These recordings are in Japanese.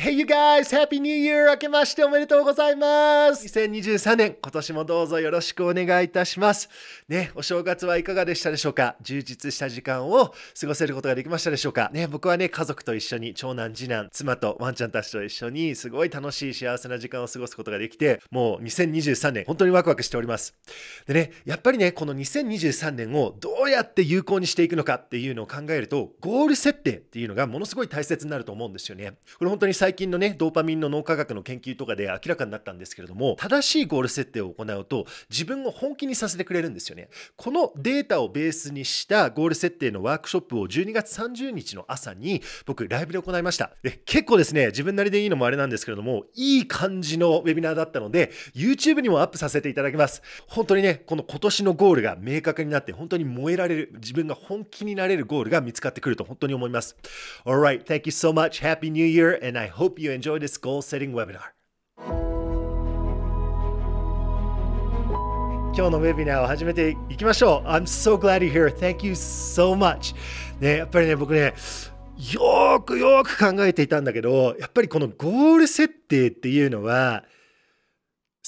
Hey you guys! Happy New Year! 明けましておめでとうございます2023年、今年もどうぞよろしくお願いいたします。ね、お正月はいかがでしたでしょうか？充実した時間を過ごせることができましたでしょうか？ね、僕はね、家族と一緒に、長男、次男、妻とワンちゃんたちと一緒に、すごい楽しい幸せな時間を過ごすことができて、もう2023年、本当にワクワクしております。でね、やっぱりね、この2023年をどうやって有効にしていくのかっていうのを考えると、ゴール設定っていうのがものすごい大切になると思うんですよね。これ本当に最近のね、ドーパミンの脳科学の研究とかで明らかになったんですけれども、正しいゴール設定を行うと、自分を本気にさせてくれるんですよね。このデータをベースにしたゴール設定のワークショップを12月30日の朝に僕ライブで行いました。で結構ですね、自分なりでいいのもあれなんですけれども、いい感じのウェビナーだったので、YouTube にもアップさせていただきます。本当にね、この今年のゴールが明確になって、本当に燃えられる、自分が本気になれるゴールが見つかってくると本当に思います。Alright, thank you so much. Happy New Year and I hope Hope you enjoy this goal setting webinar. 今日のウェビナーを始めていきましょう。I'm so glad you're here. Thank you so much. ね、やっぱりね、僕ね、よーくよーく考えていたんだけど、やっぱりこのゴール設定っていうのは、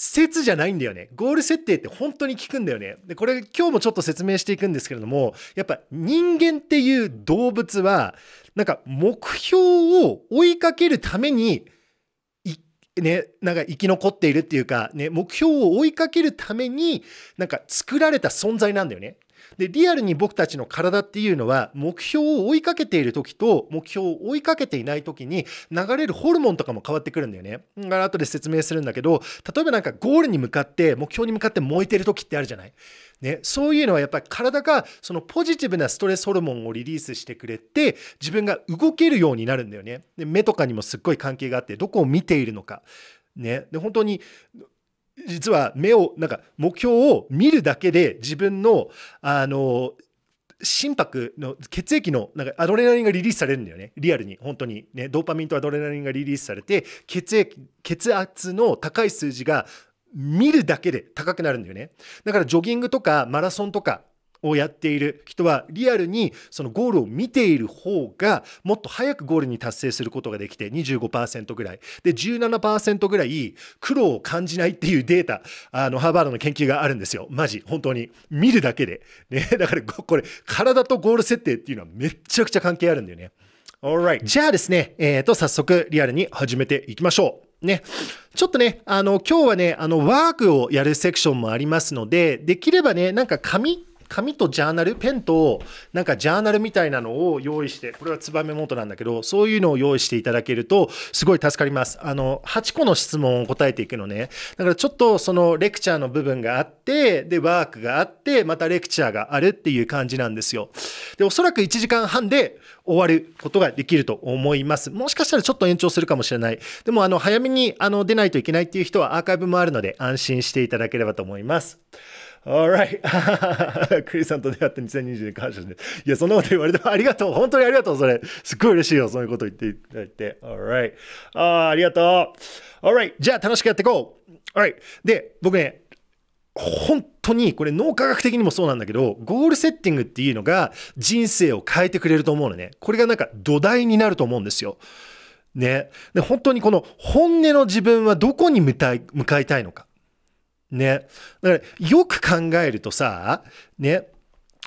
説じゃないんだよね。ゴール設定って本当に効くんだよね。で、これ今日もちょっと説明していくんですけれども、やっぱ人間っていう動物は、なんか目標を追いかけるために、ね、なんか生き残っているっていうか、ね、目標を追いかけるために、なんか作られた存在なんだよね。で、リアルに僕たちの体っていうのは、目標を追いかけている時と、目標を追いかけていない時に、流れるホルモンとかも変わってくるんだよね。だから後で説明するんだけど、例えばなんかゴールに向かって、目標に向かって燃えてる時ってあるじゃない？ね、そういうのはやっぱり体がそのポジティブなストレスホルモンをリリースしてくれて自分が動けるようになるんだよね。で目とかにもすっごい関係があってどこを見ているのか。ね、で本当に実は目をなんか目標を見るだけで自分のあの心拍の血液のなんかアドレナリンがリリースされるんだよね。リアルに。本当にね。ドーパミンとアドレナリンがリリースされて血液血圧の高い数字が見るだけで高くなるんだよね。だからジョギングとかマラソンとかをやっている人はリアルにそのゴールを見ている方がもっと早くゴールに達成することができて25%ぐらい。で17%ぐらい苦労を感じないっていうデータあのハーバードの研究があるんですよ。マジ本当に見るだけで、ね、だからこれ体とゴール設定っていうのはめっちゃくちゃ関係あるんだよね。Alright じゃあですねえ、ー、と早速リアルに始めていきましょう。ね。ちょっとね、あの、今日はね、あの、ワークをやるセクションもありますので、できればね、なんか紙紙とジャーナル、ペンとなんかジャーナルみたいなのを用意して、これはツバメモートなんだけど、そういうのを用意していただけると、すごい助かります。あの、8個の質問を答えていくのね。だからちょっとそのレクチャーの部分があって、で、ワークがあって、またレクチャーがあるっていう感じなんですよ。で、おそらく1時間半で終わることができると思います。もしかしたらちょっと延長するかもしれない。でも、あの、早めにあの出ないといけないっていう人はアーカイブもあるので、安心していただければと思います。Alright. クリスさんと出会って2020年感謝して。いや、そんなこと言われてもありがとう。本当にありがとう。それ。すっごい嬉しいよ。そういうこと言っていただいて。Alright. ああ、ありがとう。Alright. じゃあ楽しくやっていこう。Alright. で、僕ね、本当にこれ脳科学的にもそうなんだけど、ゴールセッティングっていうのが人生を変えてくれると思うのね。これがなんか土台になると思うんですよ。ね。で、本当にこの本音の自分はどこに向かいたいのか。ね。だから、よく考えるとさ、ね、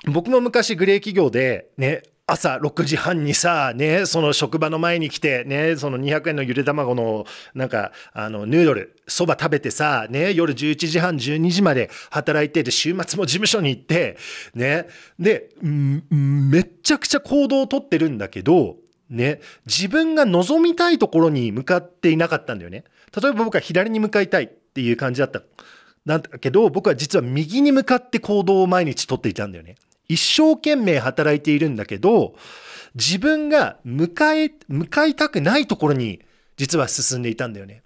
僕も昔グレー企業で、ね、朝6時半にさ、ね、その職場の前に来て、ね、その200円のゆで卵の、なんか、あの、ヌードル、そば食べてさ、ね、夜11時半、12時まで働いてて、週末も事務所に行って、ね、で、めっちゃくちゃ行動をとってるんだけど、ね、自分が望みたいところに向かっていなかったんだよね。例えば僕は左に向かいたいっていう感じだった。だけど、僕は実は右に向かって行動を毎日とっていたんだよね。一生懸命働いているんだけど、自分が向かい、向かいたくないところに実は進んでいたんだよね。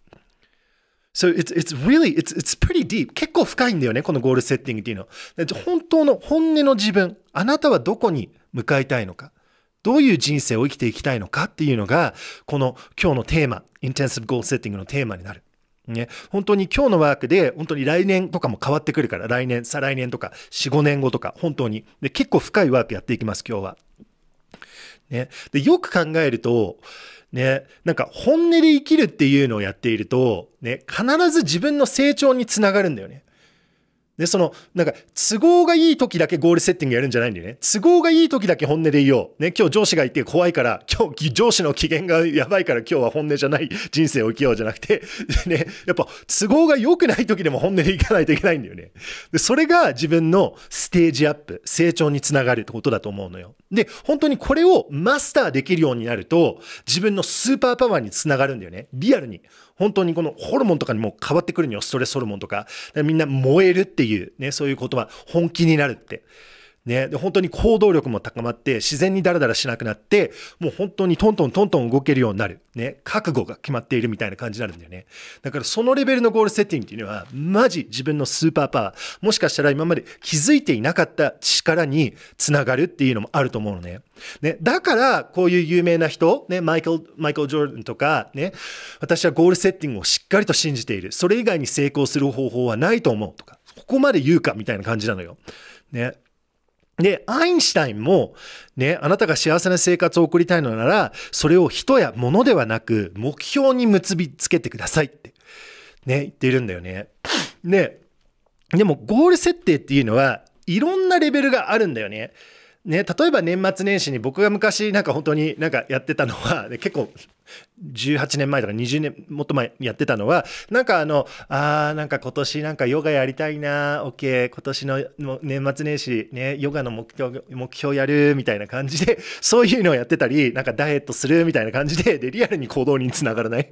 So it's, it's really, it's, it's pretty deep. 結構深いんだよね、このゴールセッティングっていうのは。本当の本音の自分、あなたはどこに向かいたいのか。どういう人生を生きていきたいのかっていうのが、この今日のテーマ、Intensive Goal Setting のテーマになる。ね、本当に今日のワークで、本当に来年とかも変わってくるから、来年、再来年とか、4、5年後とか、本当に。で、結構深いワークやっていきます、今日は。ね。で、よく考えると、ね、なんか本音で生きるっていうのをやっていると、ね、必ず自分の成長につながるんだよね。で、その、なんか、都合がいい時だけゴールセッティングやるんじゃないんだよね。都合がいい時だけ本音で言おう。ね、今日上司がいて怖いから、今日上司の機嫌がやばいから今日は本音じゃない人生を生きようじゃなくて、ね、やっぱ都合が良くない時でも本音でいかないといけないんだよね。で、それが自分のステージアップ、成長につながるってことだと思うのよ。で、本当にこれをマスターできるようになると、自分のスーパーパワーにつながるんだよね。リアルに。本当にこのホルモンとかにも変わってくるのよ。ストレスホルモンとか。かみんな燃えるっていう、ね、そういう言葉、本気になるって。ね、で本当に行動力も高まって自然にダラダラしなくなってもう本当にトントントントン動けるようになる、ね、覚悟が決まっているみたいな感じになるんだよね。だからそのレベルのゴールセッティングっていうのはマジ自分のスーパーパワーもしかしたら今まで気づいていなかった力につながるっていうのもあると思うのね。ね。だからこういう有名な人、ね、マイケルマイケル・ジョーダンとか、ね、私はゴールセッティングをしっかりと信じている。それ以外に成功する方法はないと思うとかここまで言うかみたいな感じなのよ。ね。で、アインシュタインも、ね、あなたが幸せな生活を送りたいのなら、それを人や物ではなく、目標に結びつけてくださいって、ね、言っているんだよね。で、でも、ゴール設定っていうのは、いろんなレベルがあるんだよね。ね、例えば年末年始に僕が昔なんか本当になんかやってたのは、結構18年前とか20年もっと前やってたのはなんかあのあなんか今年なんかヨガやりたいな OK 今年の年末年始ねヨガの目標目標やるみたいな感じでそういうのをやってたりなんかダイエットするみたいな感じででリアルに行動につながらない。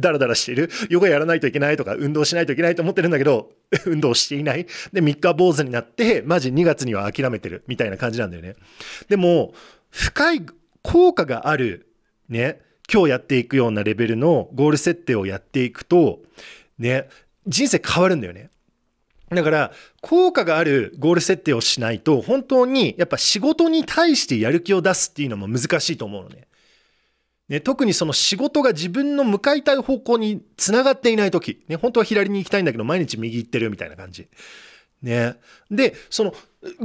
ダラダラしている。ヨガやらないといけないとか運動しないといけないと思ってるんだけど運動していない。で3日坊主になってマジ2月には諦めてる。みたいな感じなんだよね。でも深い効果があるね。今日やっていくようなレベルのゴール設定をやっていくと、ね、人生変わるんだよね。だから、効果があるゴール設定をしないと、本当にやっぱ仕事に対してやる気を出すっていうのも難しいと思うのね。ね、特にその仕事が自分の向かいたい方向につながっていない時、ね、本当は左に行きたいんだけど毎日右行ってるみたいな感じ。ね。で、その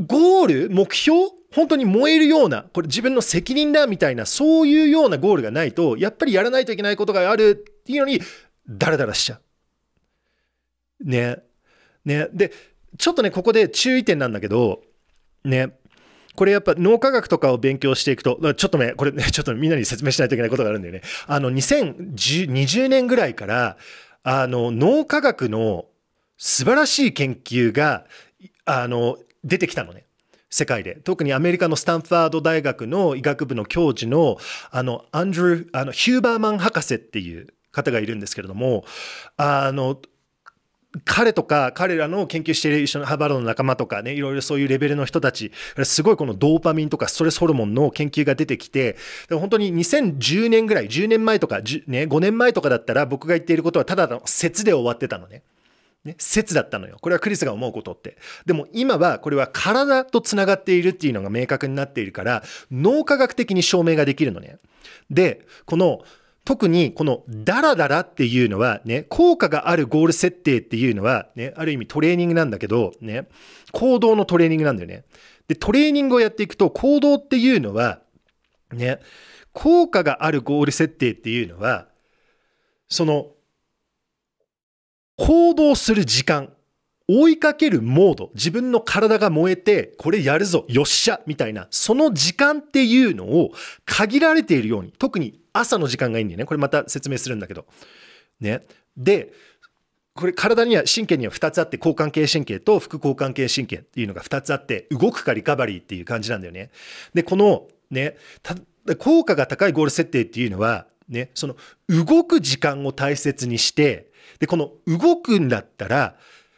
ゴール、目標？本当に燃えるような、これ自分の責任だみたいな、そういうようなゴールがないと、やっぱりやらないといけないことがあるっていうのに、ダラダラしちゃう。ね。ね。で、ちょっとね、ここで注意点なんだけど、ね。これやっぱ脳科学とかを勉強していくと、ちょっとね、これね、ちょっとみんなに説明しないといけないことがあるんだよね。あの、2020年ぐらいから、あの、脳科学の素晴らしい研究が、あの、出てきたのね。世界で。特にアメリカのスタンファード大学の医学部の教授の、あの、アンドルー、あの、ヒューバーマン博士っていう方がいるんですけれども、あの、彼とか彼らの研究している一緒のハーバードの仲間とかねいろいろそういうレベルの人たちすごいこのドーパミンとかストレスホルモンの研究が出てきて本当に2010年ぐらい10年前とか、ね、5年前とかだったら僕が言っていることはただの説で終わってたのね。ね、説だったのよ。これはクリスが思うことって。でも今はこれは体とつながっているっていうのが明確になっているから、脳科学的に証明ができるのね。で、この、特にこのダラダラっていうのはね、効果があるゴール設定っていうのはね、ある意味トレーニングなんだけど、ね、行動のトレーニングなんだよね。で、トレーニングをやっていくと行動っていうのは、ね、効果があるゴール設定っていうのは、その行動する時間、追いかけるモード、自分の体が燃えて、これやるぞ、よっしゃ、みたいな、その時間っていうのを限られているように、特に朝の時間がいいんだよね。これまた説明するんだけど。ね。で、これ体には神経には2つあって交感系神経と副交感系神経っていうのが2つあって動くかリカバリーっていう感じなんだよね。でこのね効果が高いゴール設定っていうのはねその動く時間を大切にしてで、この動くんだったら、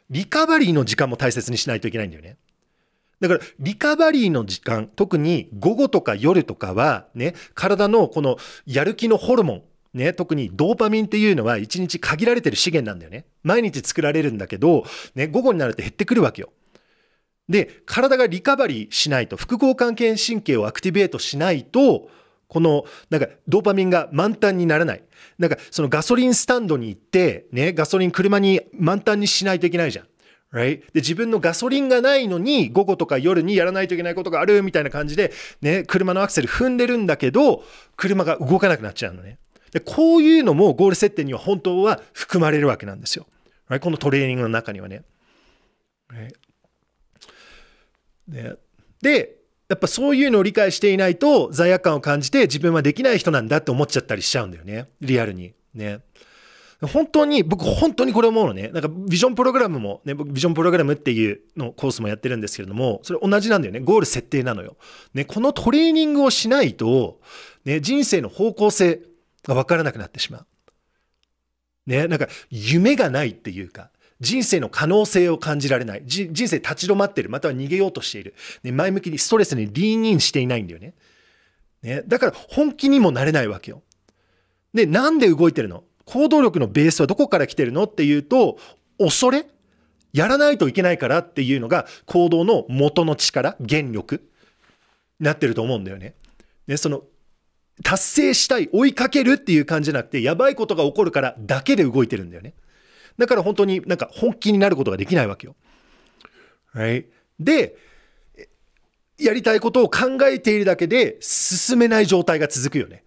リカバリーの時間も大切にしないといけないんだよね。だから、リカバリーの時間、特に午後とか夜とかは、ね、体のこのやる気のホルモン、ね、特にドーパミンっていうのは一日限られてる資源なんだよね。毎日作られるんだけど、ね、午後になると減ってくるわけよ。で、体がリカバリーしないと、副交感系神経をアクティベートしないと、この、なんか、ドーパミンが満タンにならない。なんか、そのガソリンスタンドに行って、ね、ガソリン車に満タンにしないといけないじゃん。Right? で自分のガソリンがないのに午後とか夜にやらないといけないことがあるみたいな感じで、ね、車のアクセル踏んでるんだけど車が動かなくなっちゃうのねでこういうのもゴール設定には本当は含まれるわけなんですよ、right? このトレーニングの中にはね、right? ででやっぱそういうのを理解していないと罪悪感を感じて自分はできない人なんだって思っちゃったりしちゃうんだよねリアルにね本当に、僕本当にこれ思うのね。なんかビジョンプログラムもね、僕ビジョンプログラムっていうのコースもやってるんですけれども、それ同じなんだよね。ゴール設定なのよ。ね、このトレーニングをしないと、ね、人生の方向性がわからなくなってしまう。ね、なんか夢がないっていうか、人生の可能性を感じられない。人生立ち止まってる。または逃げようとしている。ね、前向きにストレスにリーンインしていないんだよね。ね、だから本気にもなれないわけよ。で、なんで動いてるの？行動力のベースはどこから来てるの？っていうと、恐れ？やらないといけないからっていうのが行動の元の力、原力になってると思うんだよね。ね、その達成したい、追いかけるっていう感じじゃなくて、やばいことが起こるからだけで動いてるんだよね。だから本当になんか本気になることができないわけよ。Right? で、やりたいことを考えているだけで進めない状態が続くよね。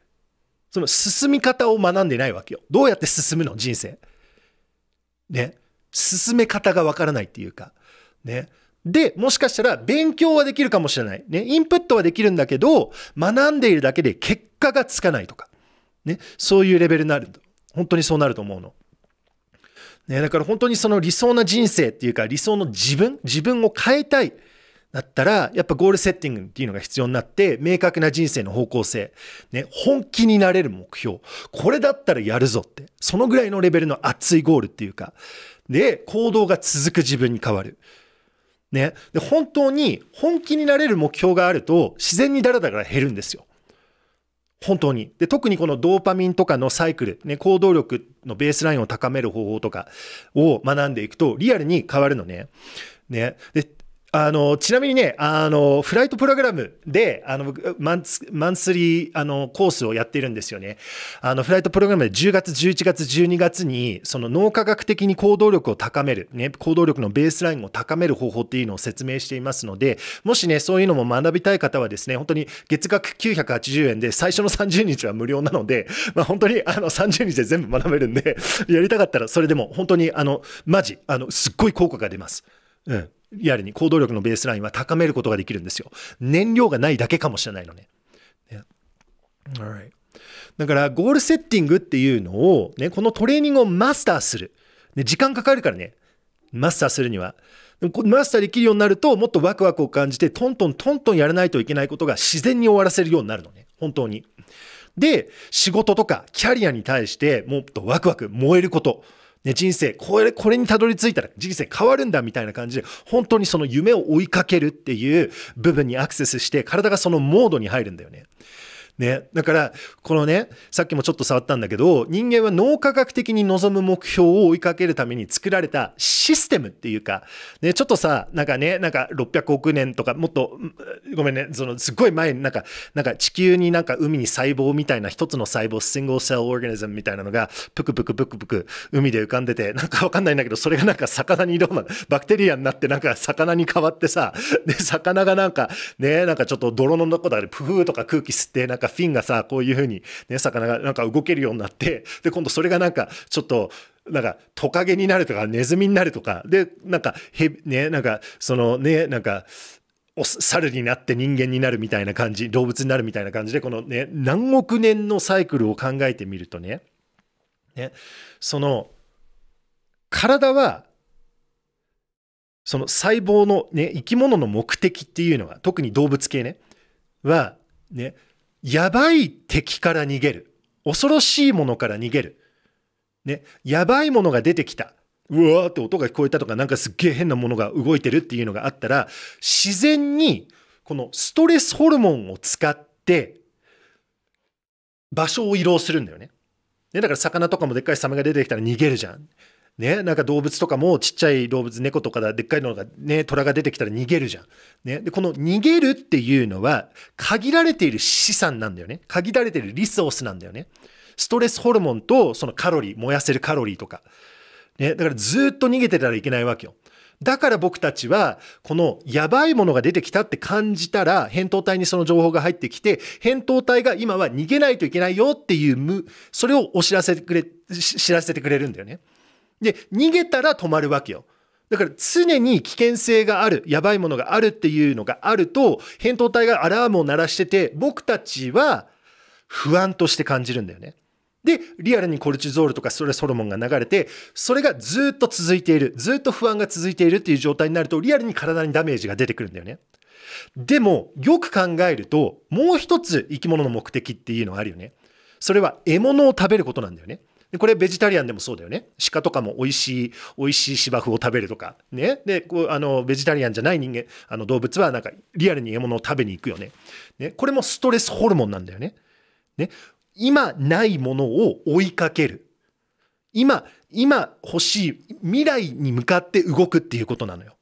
その進み方を学んでないわけよ。どうやって進むの人生。ね。進め方がわからないっていうか。ね。で、もしかしたら勉強はできるかもしれない。ね。インプットはできるんだけど、学んでいるだけで結果がつかないとか。ね。そういうレベルになる。本当にそうなると思うの。ね。だから本当にその理想な人生っていうか、理想の自分、自分を変えたい。だったら、やっぱゴールセッティングっていうのが必要になって、明確な人生の方向性、ね、本気になれる目標、これだったらやるぞって、そのぐらいのレベルの熱いゴールっていうか、で、行動が続く自分に変わる。ね。で、本当に本気になれる目標があると、自然にダラダラ減るんですよ。本当に。で、特にこのドーパミンとかのサイクル、ね、行動力のベースラインを高める方法とかを学んでいくと、リアルに変わるのね。ね。で、あの、ちなみにね、あの、フライトプログラムで、あの、マンスマンスリー、あの、コースをやっているんですよね。あの、フライトプログラムで10月、11月、12月に、その脳科学的に行動力を高める、ね、行動力のベースラインを高める方法っていうのを説明していますので、もしね、そういうのも学びたい方はですね、本当に月額980円で、最初の30日は無料なので、まあ、本当にあの30日で全部学べるんで、やりたかったらそれでも本当に、あの、マジ、あの、すっごい効果が出ます。うん。リアルに行動力のベースラインは高めることができるんですよ。燃料がないだけかもしれないのね。ね right. だからゴールセッティングっていうのを、ね、このトレーニングをマスターする。ね、時間かかるからね。マスターするには。マスターできるようになるともっとワクワクを感じてトントントントンやらないといけないことが自然に終わらせるようになるのね。本当に。で、仕事とかキャリアに対してもっとワクワク燃えること。ね、人生、これ、これにたどり着いたら人生変わるんだみたいな感じで、本当にその夢を追いかけるっていう部分にアクセスして、体がそのモードに入るんだよね。ね、だからこのねさっきもちょっと触ったんだけど人間は脳科学的に望む目標を追いかけるために作られたシステムっていうか、ね、ちょっとさなんかねなんか600億年とかもっとごめんねそのすっごい前になんかなんか地球になんか海に細胞みたいな一つの細胞シングルセルオーガニズムみたいなのがプクプクプクプク海で浮かんでてなんかわかんないんだけどそれがなんか魚にどうなバクテリアになってなんか魚に変わってさで魚がなんかねなんかちょっと泥の中でプフーとか空気吸ってなんかフィンがさこういうふうにね魚がなんか動けるようになってで今度それがなんかちょっとなんかトカゲになるとかネズミになるとかでなんかへねなんかそのねなんかお猿になって人間になるみたいな感じ動物になるみたいな感じでこのね何億年のサイクルを考えてみるとねねその体はその細胞のね生き物の目的っていうのは特に動物系ねはねやばい敵から逃げる。恐ろしいものから逃げる。ね、やばいものが出てきた。うわーって音が聞こえたとか、なんかすっげえ変なものが動いてるっていうのがあったら、自然にこのストレスホルモンを使って、場所を移動するんだよね。ね、だから魚とかもでっかいサメが出てきたら逃げるじゃん。ね、なんか動物とかもちっちゃい動物猫とかでっかいのがね虎が出てきたら逃げるじゃん。ね、でこの逃げるっていうのは限られている資産なんだよね限られているリソースなんだよね。ストレスホルモンとそのカロリー燃やせるカロリーとか。ね、だからずっと逃げてたらいけないわけよ。だから僕たちは、このやばいものが出てきたって感じたら、扁桃体にその情報が入ってきて、扁桃体が今は逃げないといけないよっていう、それをお知らせてくれ、知らせてくれるんだよね。で、逃げたら止まるわけよ。だから常に危険性がある、やばいものがあるっていうのがあると、扁桃体がアラームを鳴らしてて、僕たちは不安として感じるんだよね。で、リアルにコルチゾールとかストレスホルモンが流れて、それがずっと続いている、ずっと不安が続いているっていう状態になると、リアルに体にダメージが出てくるんだよね。でも、よく考えると、もう一つ生き物の目的っていうのがあるよね。それは獲物を食べることなんだよね。でこれベジタリアンでもそうだよね。鹿とかも美味しい、美味しい芝生を食べるとか。ね。で、こう、あの、ベジタリアンじゃない人間、あの動物はなんかリアルに獲物を食べに行くよね。ね。これもストレスホルモンなんだよね。ね。今ないものを追いかける。今、今欲しい未来に向かって動くっていうことなのよ。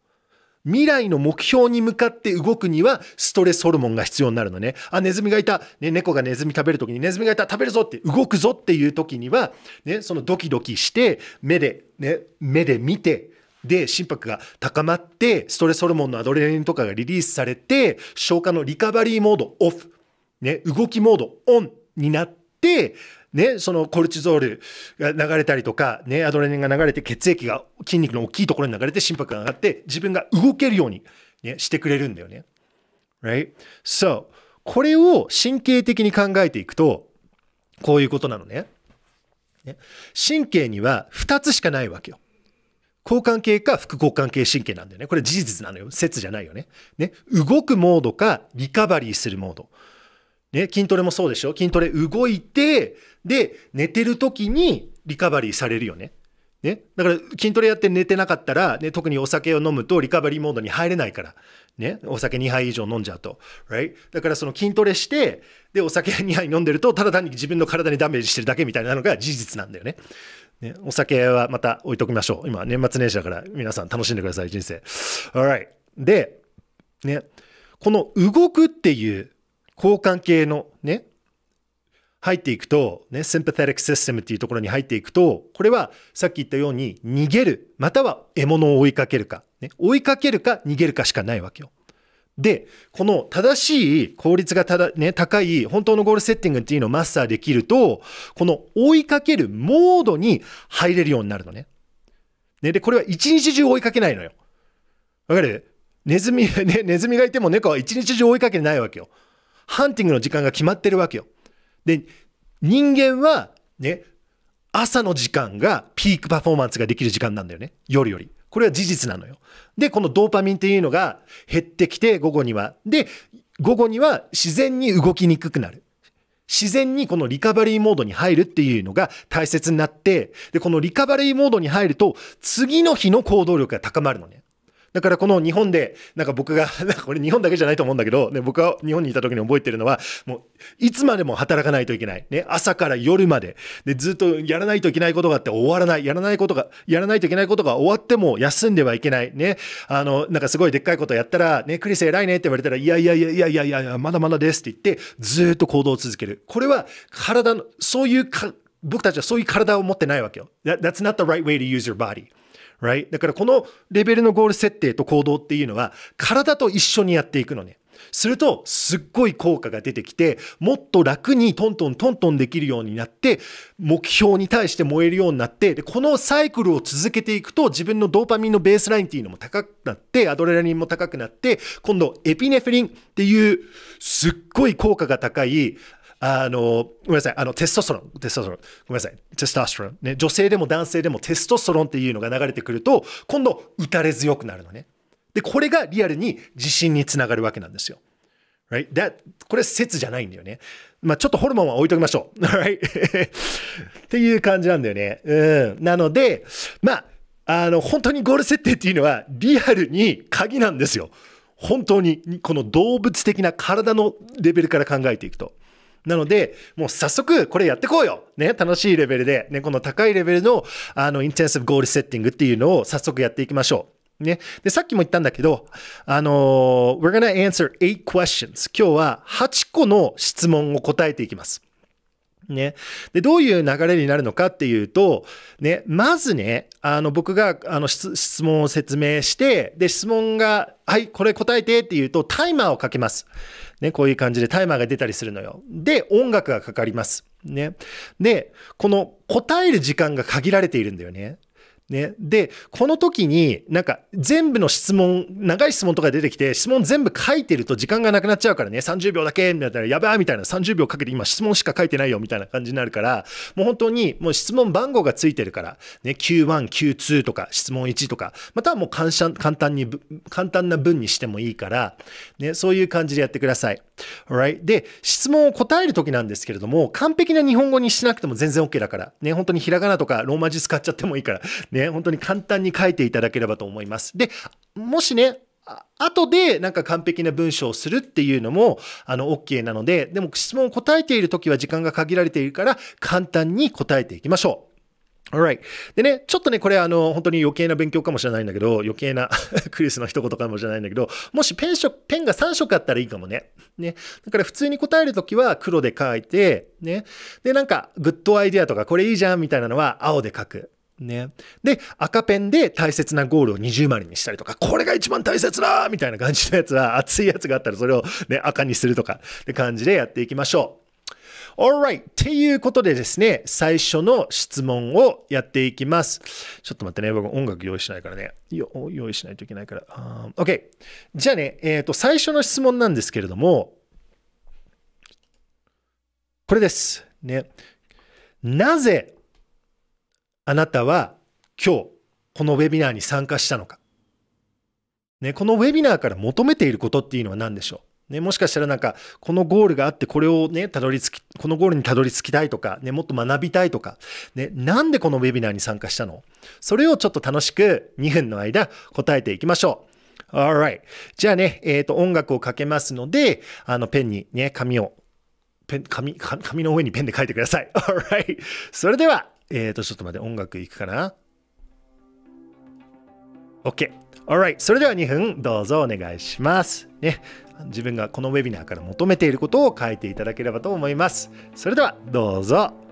未来の目標に向かって動くにはストレスホルモンが必要になるのね。あ、ネズミがいた。ね、猫がネズミ食べるときにネズミがいた。食べるぞって動くぞっていう時には、ね、そのドキドキして目で、ね、目で見て、で、心拍が高まって、ストレスホルモンのアドレナリンとかがリリースされて、消化のリカバリーモードオフ、ね、動きモードオンになって、ね、そのコルチゾールが流れたりとか、ね、アドレナリンが流れて血液が筋肉の大きいところに流れて心拍が上がって自分が動けるように、ね、してくれるんだよね。Right? So, これを神経的に考えていくと、こういうことなのね。ね神経には2つしかないわけよ。交感系か副交感系神経なんだよね。これ事実なのよ。説じゃないよね。ね。動くモードかリカバリーするモード。ね、筋トレもそうでしょ？筋トレ動いて、で、寝てる時にリカバリーされるよね。ね。だから筋トレやって寝てなかったら、ね、特にお酒を飲むとリカバリーモードに入れないから。ね。お酒2杯以上飲んじゃうと。Right? だからその筋トレして、で、お酒2杯飲んでると、ただ単に自分の体にダメージしてるだけみたいなのが事実なんだよね。ね。お酒はまた置いときましょう。今、年末年始だから皆さん楽しんでください、人生。Alright. で、ね。この動くっていう交感系のね、入っていくと、ね、sympathetic system っていうところに入っていくと、これはさっき言ったように逃げる、または獲物を追いかけるか、ね、追いかけるか逃げるかしかないわけよ。で、この正しい効率がただ、ね、高い本当のゴールセッティングっていうのをマスターできると、この追いかけるモードに入れるようになるのね。ねで、これは一日中追いかけないのよ。わかる？ネズミ、ね、ネズミがいても猫は一日中追いかけないわけよ。ハンティングの時間が決まってるわけよ。で、人間はね、朝の時間がピークパフォーマンスができる時間なんだよね。夜より。これは事実なのよ。で、このドーパミンっていうのが減ってきて、午後には。で、午後には自然に動きにくくなる。自然にこのリカバリーモードに入るっていうのが大切になって、で、このリカバリーモードに入ると、次の日の行動力が高まるのね。だからこの日本で、なんか僕が、なんかこれ日本だけじゃないと思うんだけど、ね、僕が日本にいた時に覚えてるのは、もう、いつまでも働かないといけない。ね、朝から夜まで。で、ずっとやらないといけないことがあって終わらない。やらないことが、やらないといけないことが終わっても休んではいけない。ね、あの、なんかすごいでっかいことやったら、ね、クリス偉いねって言われたら、いやいやいやいやいやいや、まだまだですって言って、ずっと行動を続ける。これは体の、そういうか、僕たちはそういう体を持ってないわけよ。That's not the right way to use your body. Right? だからこのレベルのゴール設定と行動っていうのは体と一緒にやっていくのね。するとすっごい効果が出てきてもっと楽にトントントントンできるようになって目標に対して燃えるようになってでこのサイクルを続けていくと自分のドーパミンのベースラインっていうのも高くなってアドレナリンも高くなって今度エピネフリンっていうすっごい効果が高いあの、ごめんなさい、あの、テストスロン、テストスロン、ごめんなさい、テストステロン、ね、女性でも男性でもテストスロンっていうのが流れてくると、今度、打たれ強くなるのね。で、これがリアルに自信につながるわけなんですよ。Right? That, これ説じゃないんだよね。まあちょっとホルモンは置いときましょう。Right? っていう感じなんだよね。うん。なので、まあ、あの、本当にゴール設定っていうのはリアルに鍵なんですよ。本当に、この動物的な体のレベルから考えていくと。なので、もう早速これやってこうよね、楽しいレベルで、ね、この高いレベルの、あの、インテンシブゴールセッティングっていうのを早速やっていきましょう。ね。で、さっきも言ったんだけど、あの、we're gonna answer eight questions. 今日は8個の質問を答えていきます。ね。で、どういう流れになるのかっていうと、ね、まずね、あの、僕が、あの質、問を説明して、で、質問が、はい、これ答えてっていうと、タイマーをかけます。ね、こういう感じでタイマーが出たりするのよ。で、音楽がかかります。ね。で、この答える時間が限られているんだよね。ね。で、この時になんか全部の質問、長い質問とか出てきて、質問全部書いてると時間がなくなっちゃうからね、30秒だけみたいな、やばいみたいな、30秒かけて今質問しか書いてないよみたいな感じになるから、もう本当にもう質問番号がついてるから、ね、Q1、Q2 とか質問1とか、またはもう簡単に、簡単な文にしてもいいから、ね、そういう感じでやってください。Alright? で、質問を答える時なんですけれども、完璧な日本語にしなくても全然 OK だから、ね、本当にひらがなとかローマ字使っちゃってもいいから、ね、本当に簡単に書いていただければと思います。で、もしね、後でなんか完璧な文章をするっていうのもあの OK なので、でも質問を答えているときは時間が限られているから簡単に答えていきましょう。Alright. でね、ちょっとね、これあの、本当に余計な勉強かもしれないんだけど、余計な クリスの一言かもしれないんだけど、もしペン色、ペンが3色あったらいいかもね。ね。だから普通に答えるときは黒で書いて、ね。で、なんか、グッドアイデアとか、これいいじゃんみたいなのは青で書く。ね。で、赤ペンで大切なゴールを二重丸にしたりとか、これが一番大切だみたいな感じのやつは、熱いやつがあったらそれをね、赤にするとかって感じでやっていきましょう。Alright. っていうことでですね、最初の質問をやっていきます。ちょっと待ってね、僕音楽用意しないからね。用意しないといけないから。OK。じゃあね、えっ、ー、と、最初の質問なんですけれども、これです。ね。なぜあなたは今日このウェビナーに参加したのか。ね、このウェビナーから求めていることっていうのは何でしょう？ね、もしかしたらなんか、このゴールがあって、これをね、たどり着き、このゴールにたどり着きたいとか、ね、もっと学びたいとか、ね、なんでこのウェビナーに参加したの？それをちょっと楽しく2分の間答えていきましょう。alright. じゃあね、えっ、ー、と、音楽をかけますので、あの、ペンにね、紙を、ペン、紙、紙の上にペンで書いてください。alright. それでは、えっ、ー、と、ちょっと待って、音楽いくかな ?OK。Alright. それでは2分どうぞお願いします。ね。自分がこのウェビナーから求めていることを書いていただければと思います。それではどうぞ。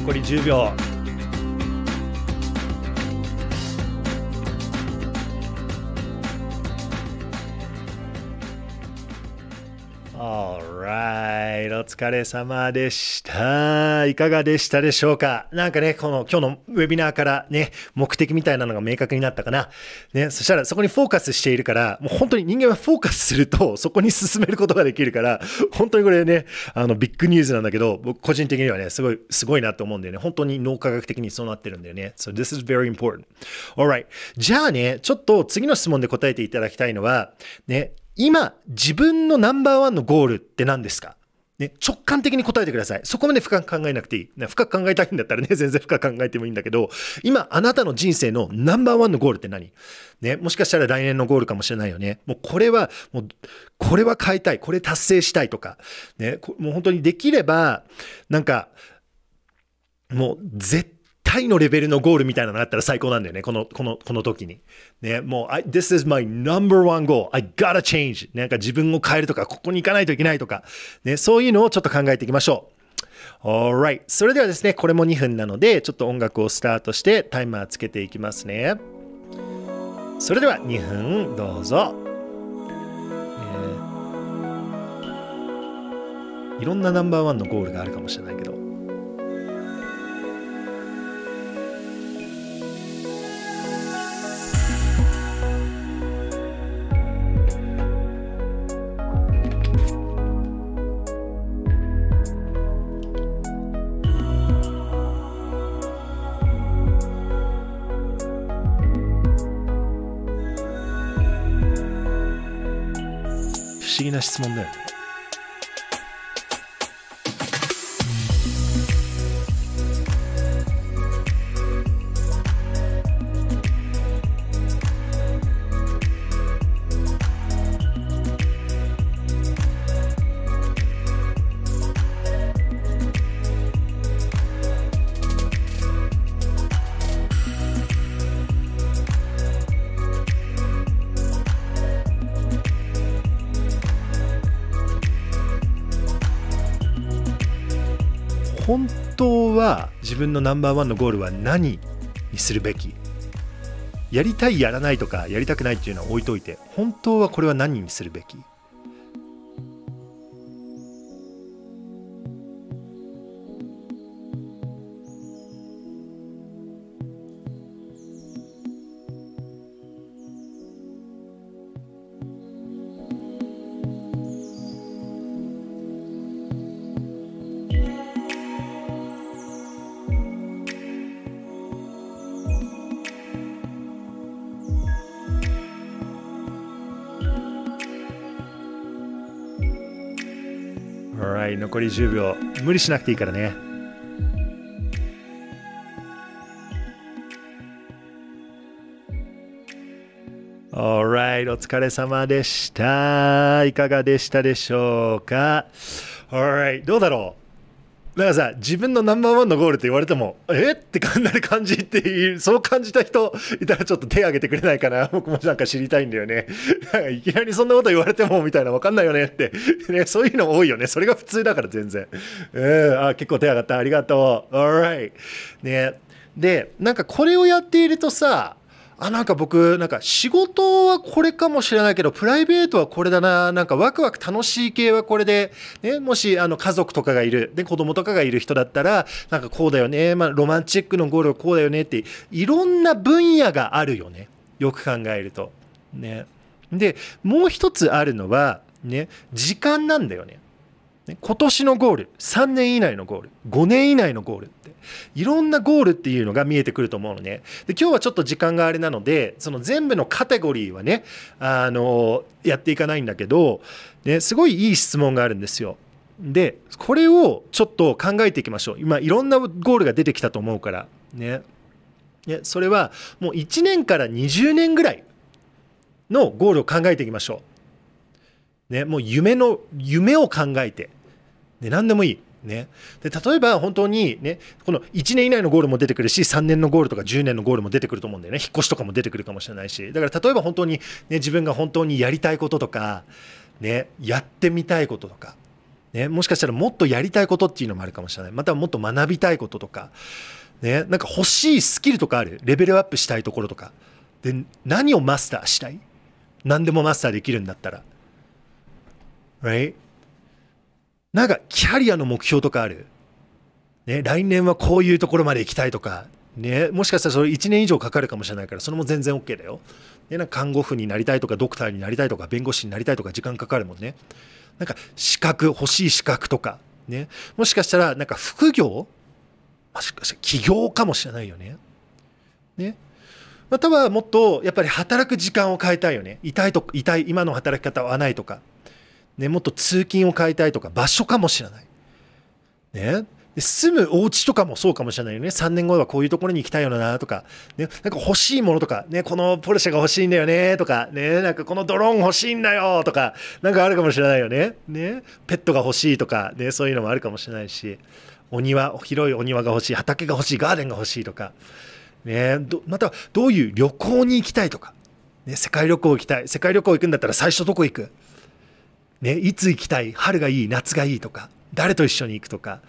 残り10秒。疲れ様でした。いかがでしたでしょうか？なんかね、この今日のウェビナーからね、目的みたいなのが明確になったかな。ね、そしたらそこにフォーカスしているから、もう本当に人間はフォーカスするとそこに進めることができるから、本当にこれね、あのビッグニュースなんだけど、僕個人的にはね、すごい、すごいなと思うんだよね。本当に脳科学的にそうなってるんだよね。So this is very important. Alright. じゃあね、ちょっと次の質問で答えていただきたいのは、ね、今、自分のナンバーワンのゴールって何ですか？ね、直感的に答えてください。そこまで深く考えなくていい。ね、深く考えたいんだったらね、全然深く考えてもいいんだけど、今、あなたの人生のナンバーワンのゴールって何？ね、もしかしたら来年のゴールかもしれないよね。もうこれは、もう、これは変えたい。これ達成したいとか、ね、もう本当にできれば、なんか、もう絶対のレベルのゴールみたいなのがあったら最高なんだよね。この、この、この時に。ね、もう、I, This is my number one goal. I gotta change. なんか自分を変えるとか、ここに行かないといけないとか、ね、そういうのをちょっと考えていきましょう。Alright. それではですね、これも2分なので、ちょっと音楽をスタートしてタイマーつけていきますね。それでは2分どうぞ。いろんなナンバーワンのゴールがあるかもしれないけど。議な質問だよね。自分のナンバーワンのゴールは何にするべき？やりたいやらないとかやりたくないっていうのは置いといて本当はこれは何にするべき？残り10秒。無理しなくていいからね。お疲れ様でした。いかがでしたでしょうか？Alright どうだろう？だからさ自分のナンバーワンのゴールって言われてもえ？ってかなる感じっていうそう感じた人いたらちょっと手挙げてくれないかな。僕もなんか知りたいんだよね。いきなりそんなこと言われてもみたいな分かんないよねって。ねそういうの多いよね。それが普通だから全然。うん。あ結構手挙がった。ありがとう。Alright ね。でなんかこれをやっているとさあなんか僕なんか仕事はこれかもしれないけどプライベートはこれだななんかワクワク楽しい系はこれで、ね、もしあの家族とかがいるで子供とかがいる人だったらなんかこうだよね、まあ、ロマンチックのゴールはこうだよねっていろんな分野があるよねよく考えると。ね、でもう一つあるのは、ね、時間なんだよね。今年のゴール3年以内のゴール5年以内のゴールっていろんなゴールっていうのが見えてくると思うのね。で今日はちょっと時間があれなのでその全部のカテゴリーはねあのやっていかないんだけど、ね、すごいいい質問があるんですよ。でこれをちょっと考えていきましょう。今いろんなゴールが出てきたと思うからね。ねそれはもう1年から20年ぐらいのゴールを考えていきましょう。ね、もう夢の夢を考えて。で何でもいい。ね、で例えば本当に、ね、この1年以内のゴールも出てくるし3年のゴールとか10年のゴールも出てくると思うんだよね。引っ越しとかも出てくるかもしれないし。だから例えば本当に、ね、自分が本当にやりたいこととか、ね、やってみたいこととか、ね、もしかしたらもっとやりたいことっていうのもあるかもしれない。またはもっと学びたいこととか、ね、なんか欲しいスキルとかある？レベルアップしたいところとか。で何をマスターしたい？何でもマスターできるんだったら。Right? なんかキャリアの目標とかある？ね、来年はこういうところまで行きたいとか、ね、もしかしたらそれ1年以上かかるかもしれないからそれも全然 OK だよ。ね、なんか看護婦になりたいとかドクターになりたいとか弁護士になりたいとか時間かかるもんね。なんか資格欲しい資格とか、ね、もしかしたらなんか副業？もしかしたら起業かもしれないよね。ねまたはもっとやっぱり働く時間を変えたいよね。痛いと痛い今の働き方はないとか。ね、もっと通勤を変えたいとか場所かもしれない。ね、で住むお家とかもそうかもしれないよね。3年後はこういうところに行きたいよなとか、ね、なんか欲しいものとか、ね、このポルシェが欲しいんだよねとか、ね、なんかこのドローン欲しいんだよとか。なんかあるかもしれないよね。ね。ペットが欲しいとか、ね、そういうのもあるかもしれないし。お庭広いお庭が欲しい。畑が欲しいガーデンが欲しいとか、ね、またどういう旅行に行きたいとか、ね、世界旅行行きたい。世界旅行行くんだったら最初どこ行く、ね、いつ行きたい？春がいい夏がいいとか誰と一緒に行くとか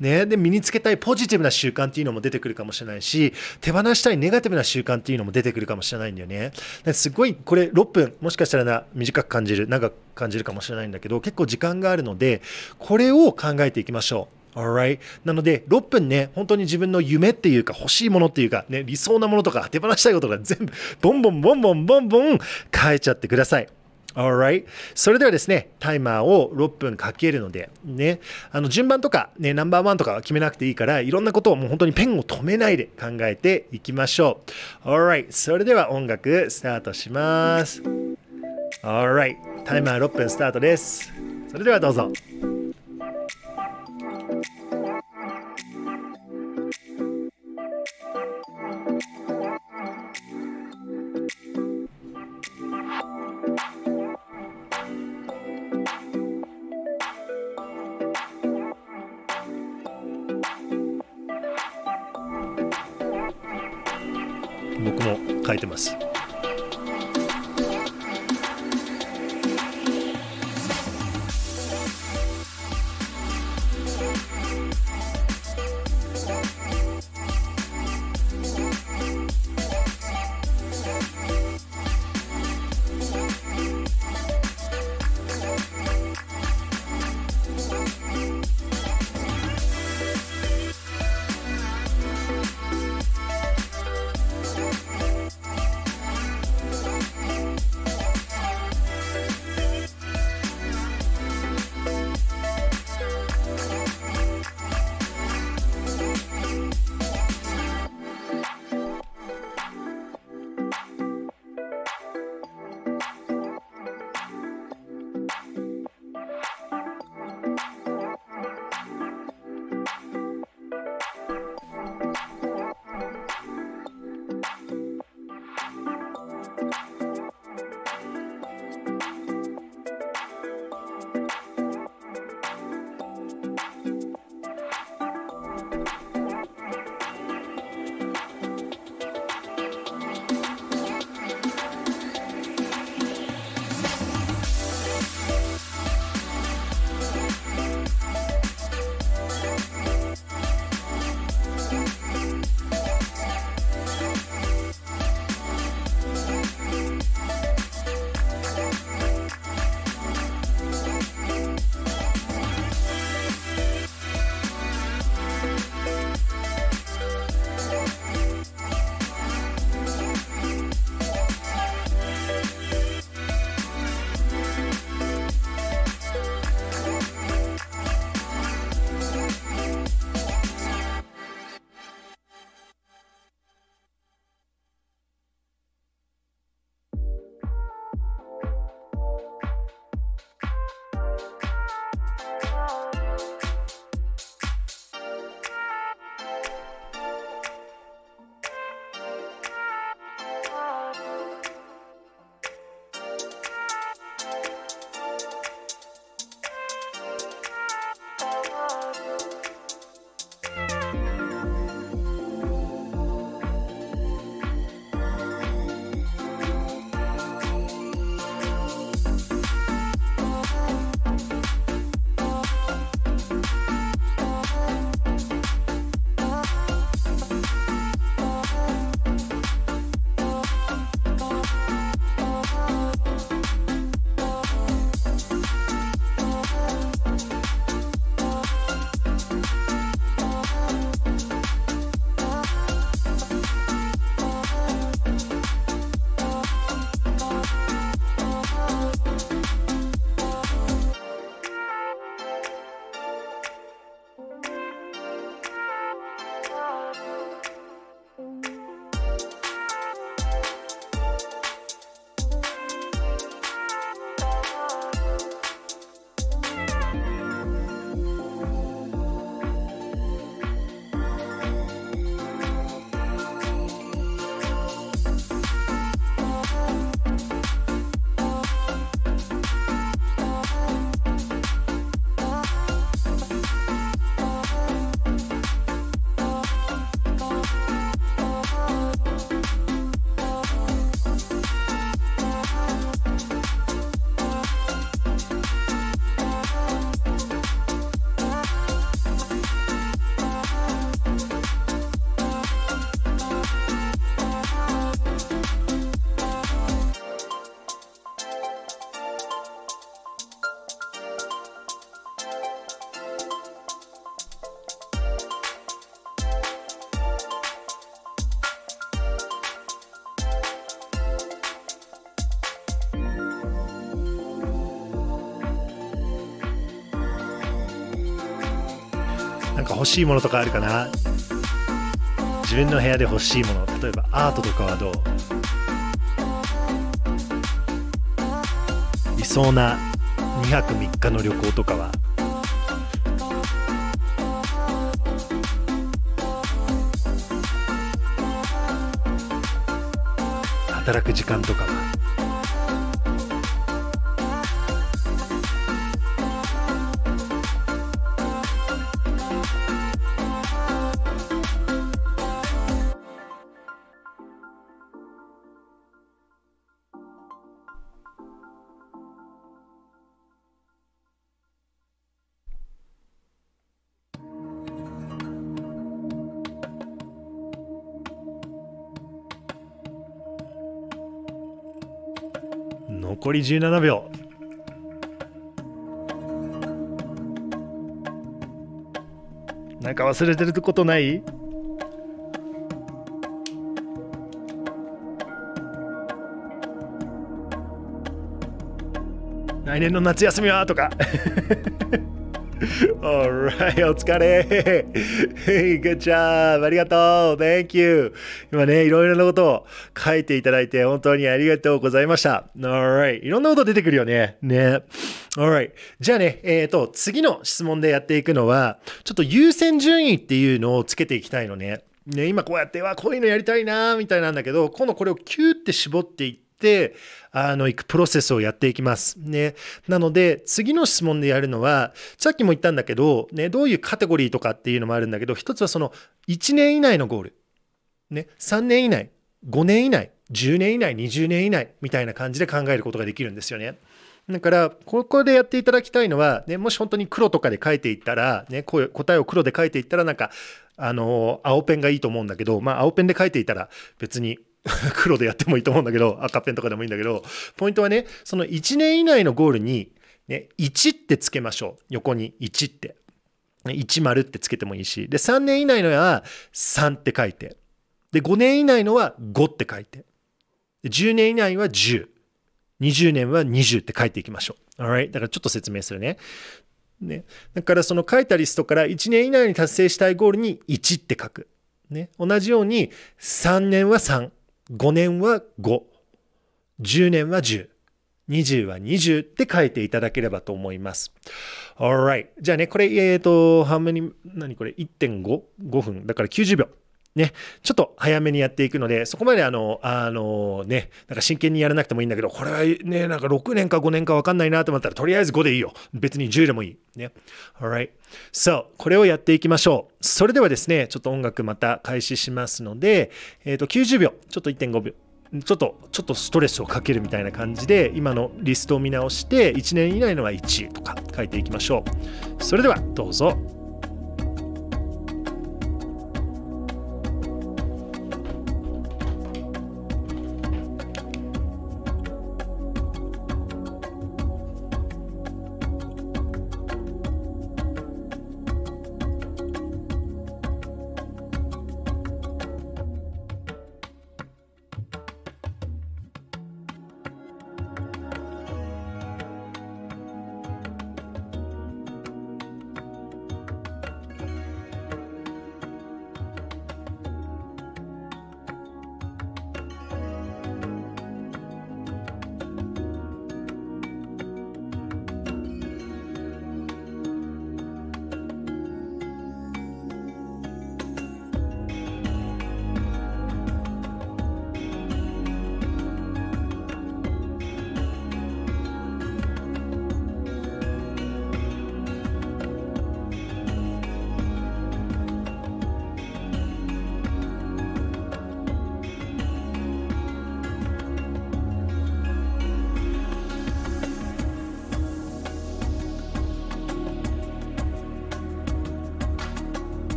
ね、で身につけたいポジティブな習慣っていうのも出てくるかもしれないし手放したいネガティブな習慣っていうのも出てくるかもしれないんだよねすごいこれ6分もしかしたらな短く感じる長く感じるかもしれないんだけど結構時間があるのでこれを考えていきましょう Alright？なので、6分ね、本当に自分の夢っていうか、欲しいものっていうか、ね、理想なものとか、手放したいことが全部、ボンボンボンボンボンボン変えちゃってください。Alright. それではですね、タイマーを6分かけるので、ね、あの順番とか、ね、ナンバーワンとかは決めなくていいから、いろんなことをもう本当にペンを止めないで考えていきましょう。Alright. それでは音楽スタートします。Alright. タイマー6分スタートです。それではどうぞ。書いてます。欲しいものとかあるかな？自分の部屋で欲しいもの。例えばアートとかはどう？理想な2泊3日の旅行とかは？働く時間とかは？17秒。なんか忘れてることない？来年の夏休みは？とか。Alright, お疲れ good job! ありがとう !Thank you! 今ね、いろいろなことを書いていただいて本当にありがとうございました。Alright, いろんなこと出てくるよね。ね。Alright. じゃあね、えっ、ー、と、次の質問でやっていくのは、ちょっと優先順位っていうのをつけていきたいのね。ね、今こうやって、わ、こういうのやりたいなみたいなんだけど、今度これをキューって絞っていって、あの、行くプロセスをやっていきます。ね。なので、次の質問でやるのは、さっきも言ったんだけど、ね、どういうカテゴリーとかっていうのもあるんだけど、一つはその、1年以内のゴール。ね。3年以内、5年以内、10年以内、20年以内みたいな感じで考えることができるんですよね。だから、ここでやっていただきたいのは、ね、もし本当に黒とかで書いていったら、ね、こういう答えを黒で書いていったら、なんか、あの、青ペンがいいと思うんだけど、まあ、青ペンで書いていたら別に 黒でやってもいいと思うんだけど、赤ペンとかでもいいんだけど、ポイントはね、その1年以内のゴールに、ね、1ってつけましょう。横に1って。1丸ってつけてもいいし。で、3年以内のは3って書いて。で、5年以内のは5って書いて。10年以内は10。20年は20って書いていきましょう。Alright? だからちょっと説明するね。ね。だからその書いたリストから1年以内に達成したいゴールに1って書く。ね。同じように3年は3。5年は5、10年は10、20は20って書いていただければと思います。Alright. じゃあね、これ、えっ、ー、と、半分に、何これ、1.5?5 分。だから90秒。ね、ちょっと早めにやっていくので、そこまであの、あのね、なんか真剣にやらなくてもいいんだけど、これはね、なんか6年か5年か分かんないなと思ったら、とりあえず5でいいよ。別に10でもいい。ね。Alright. So, これをやっていきましょう。それではですね、ちょっと音楽また開始しますので、えっ、ー、と、90秒、ちょっと1.5秒。ちょっと、ちょっとストレスをかけるみたいな感じで、今のリストを見直して、1年以内のは1とか書いていきましょう。それでは、どうぞ。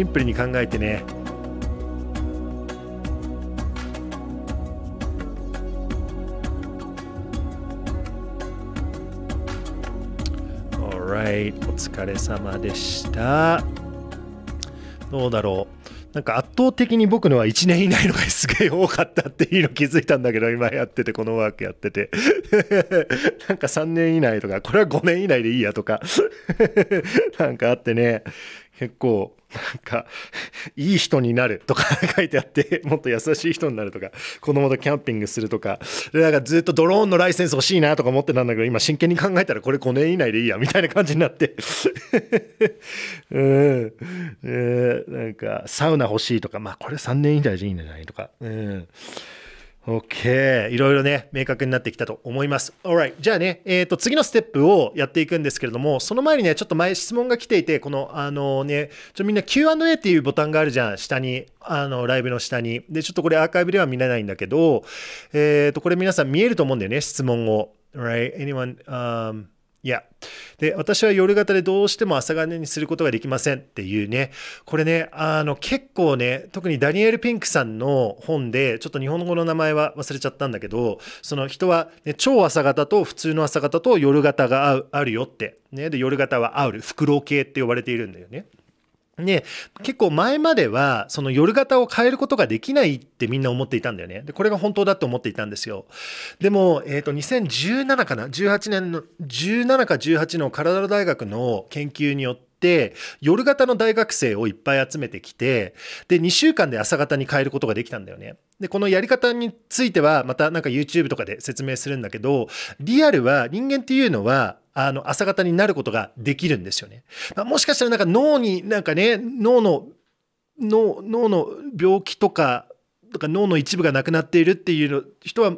シンプルに考えてね。お疲れ様でした。どうだろう。なんか圧倒的に僕のは1年以内のがすげえ多かったっていうの気づいたんだけど今やっててこのワークやってて。なんか3年以内とかこれは5年以内でいいやとか。なんかあってね。結構なんか いい人になるとか 書いてあってもっと優しい人になるとか子供とキャンピングするとか。でなんかずっとドローンのライセンス欲しいなとか思ってたんだけど今真剣に考えたらこれ5年以内でいいやみたいな感じになって。うん、えー、なんかサウナ欲しいとかまあこれ3年以内でいいんじゃないとか。うん。OK。いろいろね、明確になってきたと思います。Alright。じゃあね、えっ、ー、と、次のステップをやっていくんですけれども、その前にね、ちょっと前質問が来ていて、この、あのね、ちょみんな Q&A っていうボタンがあるじゃん、下に、あの、ライブの下に。で、ちょっとこれアーカイブでは見れないんだけど、えっ、ー、と、これ皆さん見えると思うんだよね、質問を。Right? Anyone?、Um, いや。で、私は夜型でどうしても朝金にすることができませんっていうね、これね、あの結構ね、特にダニエル・ピンクさんの本で、ちょっと日本語の名前は忘れちゃったんだけど、その人は、ね、超朝型と普通の朝型と夜型があるよって、ね、で夜型はある、フクロウ系って呼ばれているんだよね。ね、結構前まではその夜型を変えることができないってみんな思っていたんだよね。でこれが本当だと思っていたんですよ。でも、えー、と2017かな？18年の17か18のカラダ大学の研究によってっ夜型の大学生をいっぱい集めてきてで2週間で朝型に変えることができたんだよね。でこのやり方についてはまたなんか YouTube とかで説明するんだけどリアルは人間っていうのはあの朝方になることができるんですよね。まあ、もしかしたらなんか脳になんかね脳の脳の病気とかとか脳の一部がなくなっているっていう人は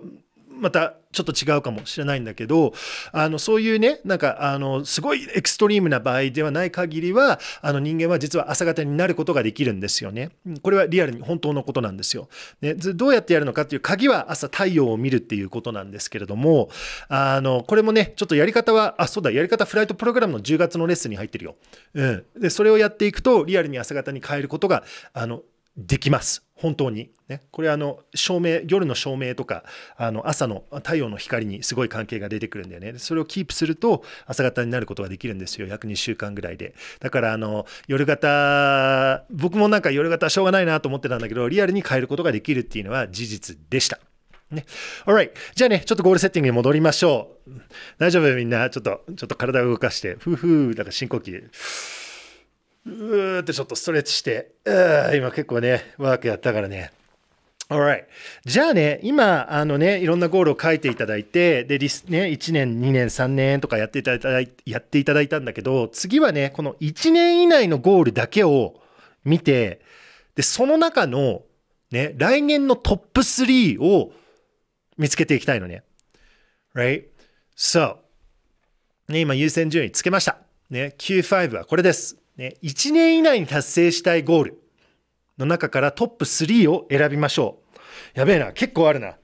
またちょっと違うかもしれないんだけどあのそういうねなんかあのすごいエクストリームな場合ではない限りはあの人間は実は朝方になることができるんですよね。これはリアルに本当のことなんですよ。ね、どうやってやるのかっていう鍵は朝太陽を見るっていうことなんですけれどもあのこれもねちょっとやり方はあそうだやり方フライトプログラムの10月のレッスンに入ってるよ。うん、でそれをやっていくとリアルに朝方に変えることがあのできます。本当に。ね、これあの照明夜の照明とかあの朝の太陽の光にすごい関係が出てくるんだよね。それをキープすると朝方になることができるんですよ。約2週間ぐらいで。だからあの夜型僕もなんか夜型しょうがないなと思ってたんだけどリアルに変えることができるっていうのは事実でした。ね。Alright. じゃあね、ちょっとゴールセッティングに戻りましょう。大丈夫みんな。ちょっと、ちょっと体を動かして、ふうふう、だから深呼吸。うーってちょっとストレッチして、今結構ね、ワークやったからね。Alright. じゃあね、今、あのね、いろんなゴールを書いていただいて、で、リスね、1年、2年、3年とかやっていただいやっていただいたんだけど、次はね、この1年以内のゴールだけを見て、で、その中の、ね、来年のトップ3を見つけていきたいのね。Right? So, ね、今優先順位つけました。ね、Q5 はこれです。ね、1年以内に達成したいゴールの中からトップ3を選びましょう。やべえな、結構あるな。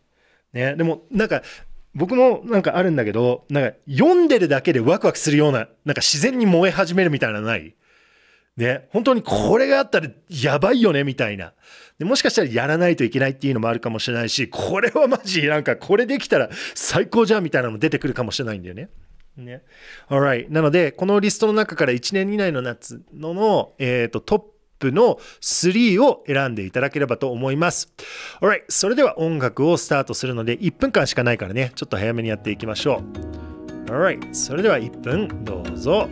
ね、でもなんか僕もなんかあるんだけど、なんか読んでるだけでワクワクするような、なんか自然に燃え始めるみたいなのない？ね、本当にこれがあったらやばいよねみたいな。でもしかしたらやらないといけないっていうのもあるかもしれないし、これはマジなんかこれできたら最高じゃんみたいなのも出てくるかもしれないんだよね。ね。Alright. なので、このリストの中から1年以内の夏のの、えーと、トップの3を選んでいただければと思います。Alright. それでは音楽をスタートするので、1分間しかないからね、ちょっと早めにやっていきましょう。Alright. それでは1分どうぞ。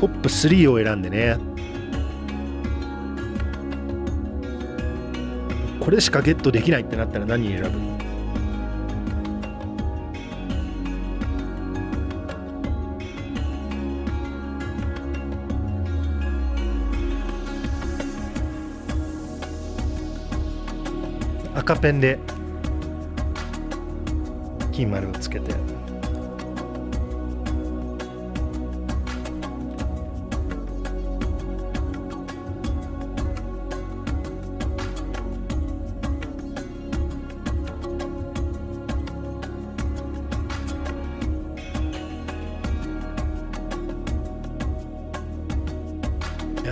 トップ3を選んでね。これしかゲットできないってなったら何選ぶ？赤ペンで金丸をつけて。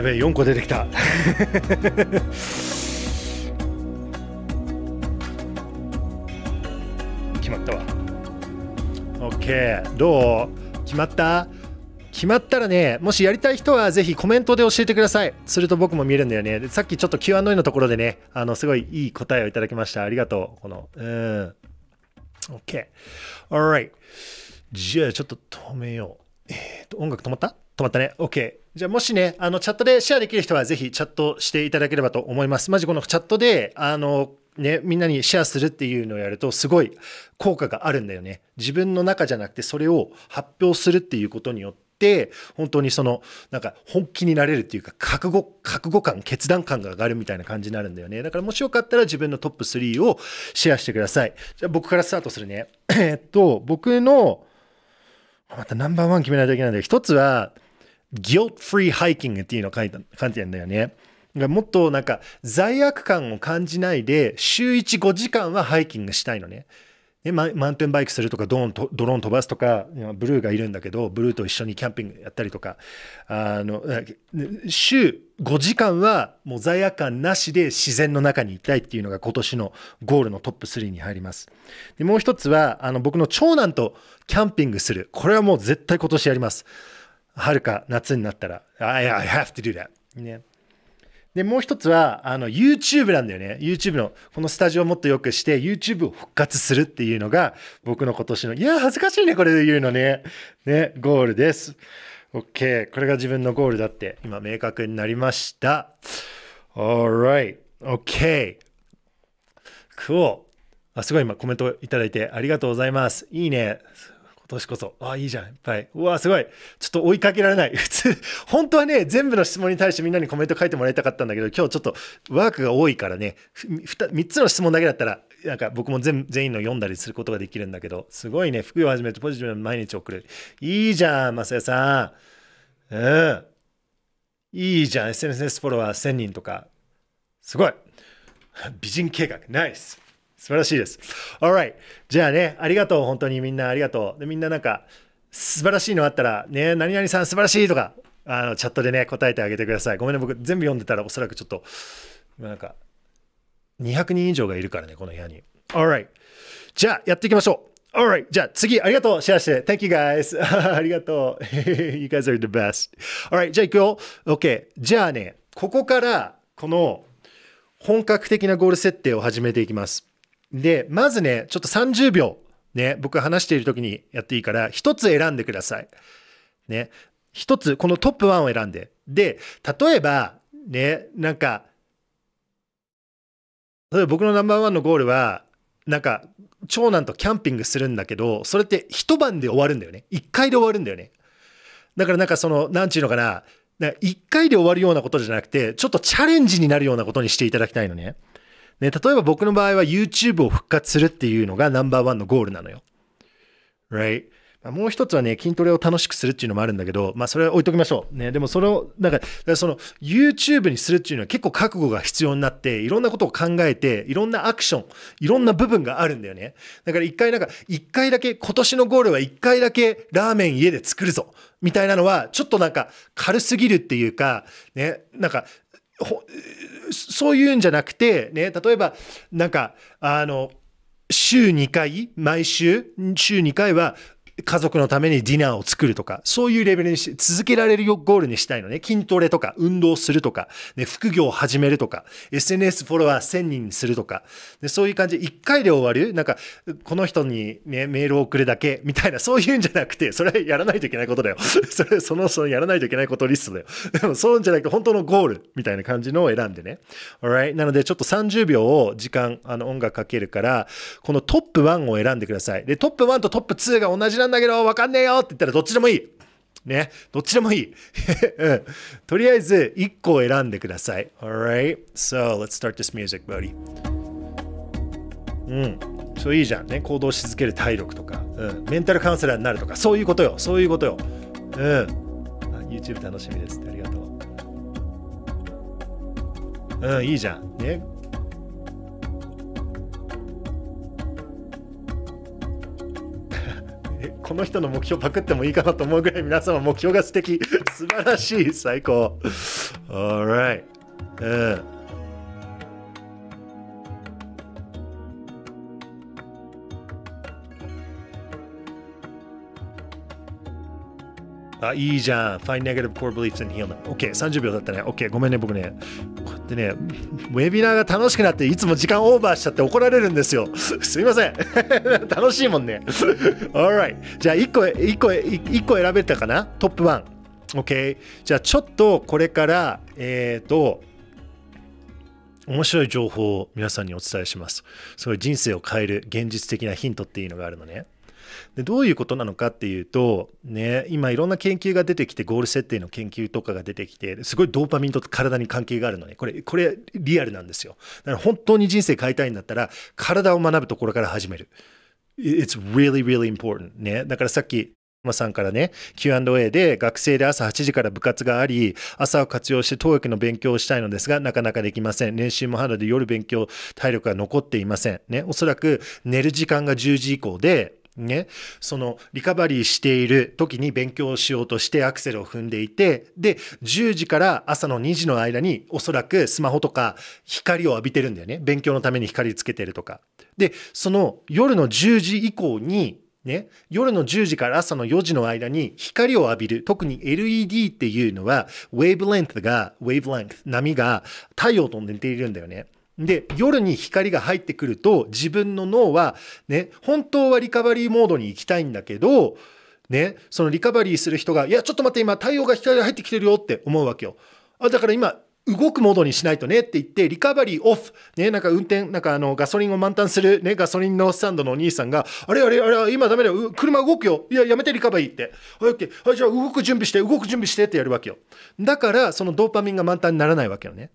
べえ4個出てきた 決まったわ OK どう？決まった？決まったらね、もしやりたい人はぜひコメントで教えてください。すると僕も見えるんだよね。さっきちょっと Q&A のところでね、あの、すごいいい答えをいただきました。ありがとう。この、うん。OK。Alright。じゃあちょっと止めよう。えっ、ー、と、音楽止まった？止まったね。OK。じゃあもしね、あの、チャットでシェアできる人はぜひチャットしていただければと思います。マジこのチャットで、あの、ね、みんなにシェアするっていうのをやるとすごい効果があるんだよね。自分の中じゃなくてそれを発表するっていうことによって本当にそのなんか本気になれるっていうか覚悟覚悟感決断感が上がるみたいな感じになるんだよね。だからもしよかったら自分のトップ3をシェアしてください。じゃあ僕からスタートするね。えっと僕のまたナンバーワン決めないといけないんだけど一つは guilt free hiking っていうのを書いた書いてるんだよね。もっとなんか罪悪感を感じないで週15時間はハイキングしたいのね。ねマウンテンバイクするとかドーンとドローン飛ばすとかブルーがいるんだけどブルーと一緒にキャンピングやったりとかあの週5時間はもう罪悪感なしで自然の中にいたいっていうのが今年のゴールのトップ3に入りますでもう一つはあの僕の長男とキャンピングするこれはもう絶対今年やります春か夏になったら I, I have to do that ねで、もう一つは、あの、YouTube なんだよね。YouTube の、このスタジオをもっと良くして、YouTube を復活するっていうのが、僕の今年の、いや、恥ずかしいね、これで言うのね。ね、ゴールです。OK。これが自分のゴールだって、今、明確になりました。Alright. OK. Cool. あ、すごい今コメントいただいてありがとうございます。いいね。今年こそ。あ、いいじゃん。いっぱい。うわ、すごい。ちょっと追いかけられない。普通、本当はね、全部の質問に対してみんなにコメント書いてもらいたかったんだけど、今日ちょっとワークが多いからね、3つの質問だけだったら、なんか僕も全全員の読んだりすることができるんだけど、すごいね、服を始めてポジティブな毎日送る。いいじゃん、マサヤさん。うん。いいじゃん、SNS フォロワー1000人とか。すごい。美人計画、ナイス。素晴らしいです。Alright。じゃあね、ありがとう。本当にみんなありがとう。で、みんななんか、素晴らしいのあったら、ね、何々さん素晴らしいとか、あの、チャットでね、答えてあげてください。ごめんね、僕全部読んでたらおそらくちょっと、なんか、200人以上がいるからね、この部屋に。Alright。じゃあ、やっていきましょう。Alright. じゃあ次、ありがとう。シェアして。Thank you guys. ありがとう。you guys are the best. Alright. じゃあ行くよ。OK。じゃあね、ここから、この本格的なゴール設定を始めていきます。で、まずね、ちょっと30秒、ね、僕話している時にやっていいから、一つ選んでください。ね、一つ、このトップ1を選んで。で、例えば、ね、なんか、例えば僕のナンバーワンのゴールは、なんか、長男とキャンピングするんだけど、それって一晩で終わるんだよね。一回で終わるんだよね。だからなんかその、なんちゅうのかな、一回で終わるようなことじゃなくて、ちょっとチャレンジになるようなことにしていただきたいのね。ね、例えば僕の場合は YouTube を復活するっていうのがナンバーワンのゴールなのよ。Right? もう一つはね、筋トレを楽しくするっていうのもあるんだけど、まあそれは置いときましょう。ね、でもそれを、なんか、かその YouTube にするっていうのは結構覚悟が必要になって、いろんなことを考えて、いろんなアクション、いろんな部分があるんだよね。だから一回なんか、一回だけ、今年のゴールは一回だけラーメン家で作るぞ。みたいなのは、ちょっとなんか軽すぎるっていうか、ね、なんかそういうんじゃなくて、ね、例えば、なんか、あの、週2回、毎週、週2回は家族のためにディナーを作るとか、そういうレベルにし続けられるゴールにしたいのね。筋トレとか、運動するとか、ね、副業を始めるとか、SNS フォロワー1000人にするとか、でそういう感じで1回で終わる？なんか、この人にね、メールを送るだけ？みたいな、そういうんじゃなくて、それはやらないといけないことだよ。それ、その、そのやらないといけないことリストだよ。でも、そうじゃなくて、本当のゴール？みたいな感じのを選んでね。Alright? なので、ちょっと30秒を時間、あの、音楽かけるから、このトップ1を選んでください。で、トップ1とトップ2が同じななんだけど、わかんねえよって言ったらどっちでもいい。ね。どっちでもいい。とりあえず1個選んでください。Alright? So, let's start this music, buddy. うん。そういいじゃんね。行動し続ける体力とか、うん、メンタルカウンセラーになるとか、そういうことよ。そういうことよ。うん。YouTube 楽しみですってありがとう。うん、いいじゃん。ね。この人の目標パクってもいいかなと思うぐらい皆様目標が素敵。素晴らしい。最高。Alright うんあ、いいじゃん。Find negative core beliefs and heal them. OK、30秒だったね。OK、ごめんね、僕ね。こうやってね、ウェビナーが楽しくなって、いつも時間オーバーしちゃって怒られるんですよ。すいません。楽しいもんね。Alright。じゃあ、1個、1個、1個選べたかな？トップ1。OK。じゃあ、ちょっとこれから、えっ、ー、と、面白い情報を皆さんにお伝えします。すごい人生を変える現実的なヒントっていうのがあるのね。でどういうことなのかっていうと、ね、今いろんな研究が出てきてゴール設定の研究とかが出てきてすごいドーパミンと体に関係があるのね。これこれリアルなんですよ。だから本当に人生変えたいんだったら体を学ぶところから始める。It's really really important. ね。だからさっきさんからね Q&A で学生で朝8時から部活があり朝を活用して TOEIC の勉強をしたいのですがなかなかできません。練習も肌で夜勉強体力が残っていません。ね。おそらく寝る時間が10時以降でね、そのリカバリーしている時に勉強しようとしてアクセルを踏んでいてで10時から朝の2時の間におそらくスマホとか光を浴びてるんだよね。勉強のために光つけてるとか。でその夜の10時以降にね、夜の10時から朝の4時の間に光を浴びる特に LED っていうのはウェーブレン t がウェーブレン t 波が太陽と寝ているんだよね。で、夜に光が入ってくると、自分の脳は、ね、本当はリカバリーモードに行きたいんだけど、ね、そのリカバリーする人が、いや、ちょっと待って、今、太陽が光が入ってきてるよって思うわけよ。あ、だから今、動くモードにしないとねって言って、リカバリーオフ。ね、なんか運転、なんかあの、ガソリンを満タンする、ね、ガソリンのスタンドのお兄さんが、あれあれあれ、今ダメだよ。車動くよ。いや、やめてリカバリーって。はい、オッケー。はい、じゃあ動く準備して、動く準備してってやるわけよ。だから、そのドーパミンが満タンにならないわけよね。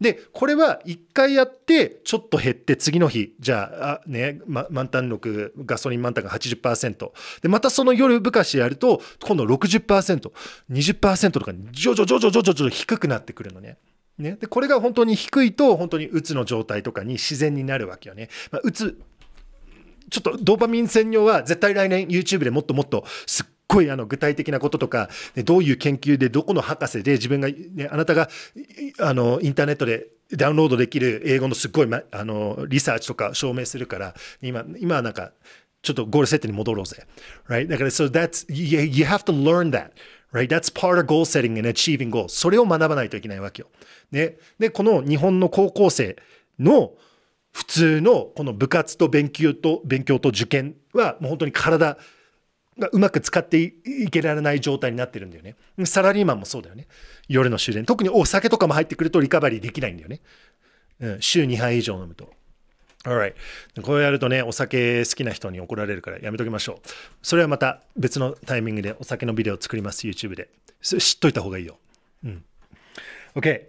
で、これは1回やって、ちょっと減って、次の日、じゃあ、あね、ま、満タン力、ガソリン満タンが80%。で、またその夜ぶかしやると、今度60%、20%とかに、徐々徐々徐々徐々低くなってくるのね。ね。で、これが本当に低いと、本当にうつの状態とかに自然になるわけよね。まあ、うつ、ちょっとドーパミン専用は絶対来年 YouTube でもっともっとすっごいあの具体的なこととか、ね、どういう研究でどこの博士で自分が、ね、あなたがあのインターネットでダウンロードできる英語のすっごい、ま、あのリサーチとか証明するから今今はなんかちょっとゴール設定に戻ろうぜ。Right? だから、so that's, you, you have to learn that. Right? That's part of goal setting and achieving goals. それを学ばないといけないわけよ。ね。で、この日本の高校生の普通のこの部活と勉強と勉強と受験はもう本当に体うまく使っていけられない状態になってるんだよね。サラリーマンもそうだよね。夜の終電。特にお酒とかも入ってくるとリカバリーできないんだよね。うん、週2杯以上飲むと。Alright. こうやるとね、お酒好きな人に怒られるからやめときましょう。それはまた別のタイミングでお酒のビデオを作ります、YouTube で。知っといた方がいいよ。うん。OK。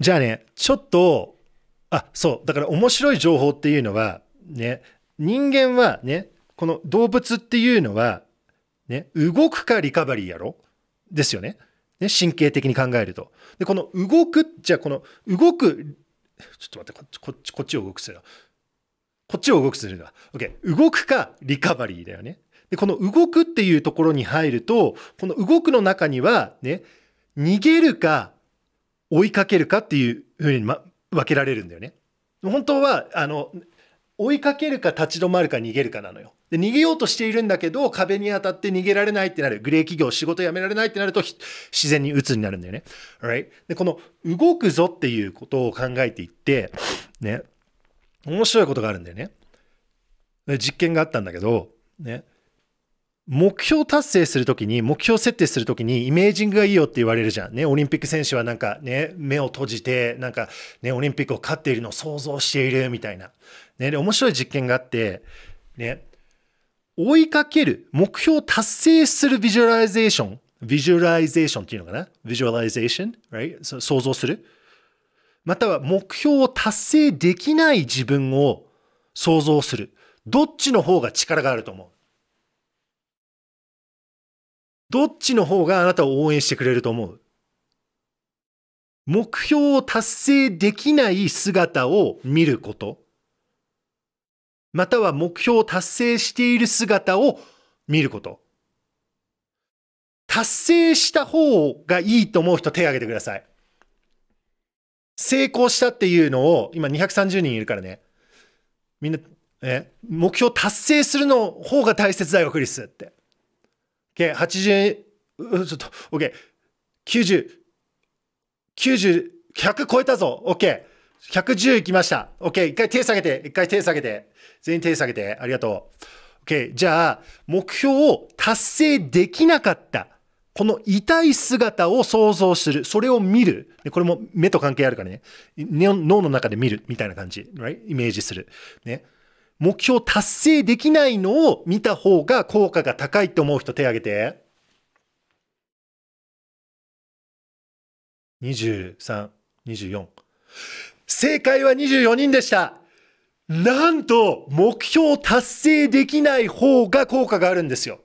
じゃあね、ちょっと、あ、そう、だから面白い情報っていうのは、ね、人間はね、この動物っていうのは、ね、動くかリカバリーやろ？ですよね。ね、神経的に考えると。で、この動く、じゃあこの動く、ちょっと待って、こっち、こっちを動くするこっちを動くするんだ。OK。動くかリカバリーだよね。で、この動くっていうところに入ると、この動くの中には、ね、逃げるか追いかけるかっていうふうに、ま、分けられるんだよね。本当は、あの、追いかけるか立ち止まるか逃げるかなのよ。で逃げようとしているんだけど壁に当たって逃げられないってなるグレー企業仕事辞められないってなると自然に鬱になるんだよね。Right? でこの動くぞっていうことを考えていってね面白いことがあるんだよね。実験があったんだけどね目標達成するときに、目標設定するときに、イメージングがいいよって言われるじゃん。ね、オリンピック選手はなんかね、目を閉じて、なんかね、オリンピックを勝っているのを想像しているみたいな。ね、で、面白い実験があって、ね、追いかける、目標を達成するビジュアライゼーション、ビジュアライゼーションっていうのかな？ビジュアライゼーション、right? 想像する。または目標を達成できない自分を想像する。どっちの方が力があると思う？どっちの方があなたを応援してくれると思う？目標を達成できない姿を見ること。または目標を達成している姿を見ること。達成した方がいいと思う人手を挙げてください。成功したっていうのを、今230人いるからね。みんなえ目標達成するの方が大切だよクリスって。OK、80ちょっと OK、90、90、100超えたぞ。OK。110いきました。OK。一回手下げて、一回手下げて。全員手下げて。ありがとう。OK。じゃあ、目標を達成できなかった。この痛い姿を想像する。それを見る。これも目と関係あるからね。脳の中で見るみたいな感じ。Right? イメージする。ね。目標達成できないのを見た方が効果が高いって思う人手挙げて。23、24。正解は24人でした。なんと、目標達成できない方が効果があるんですよ。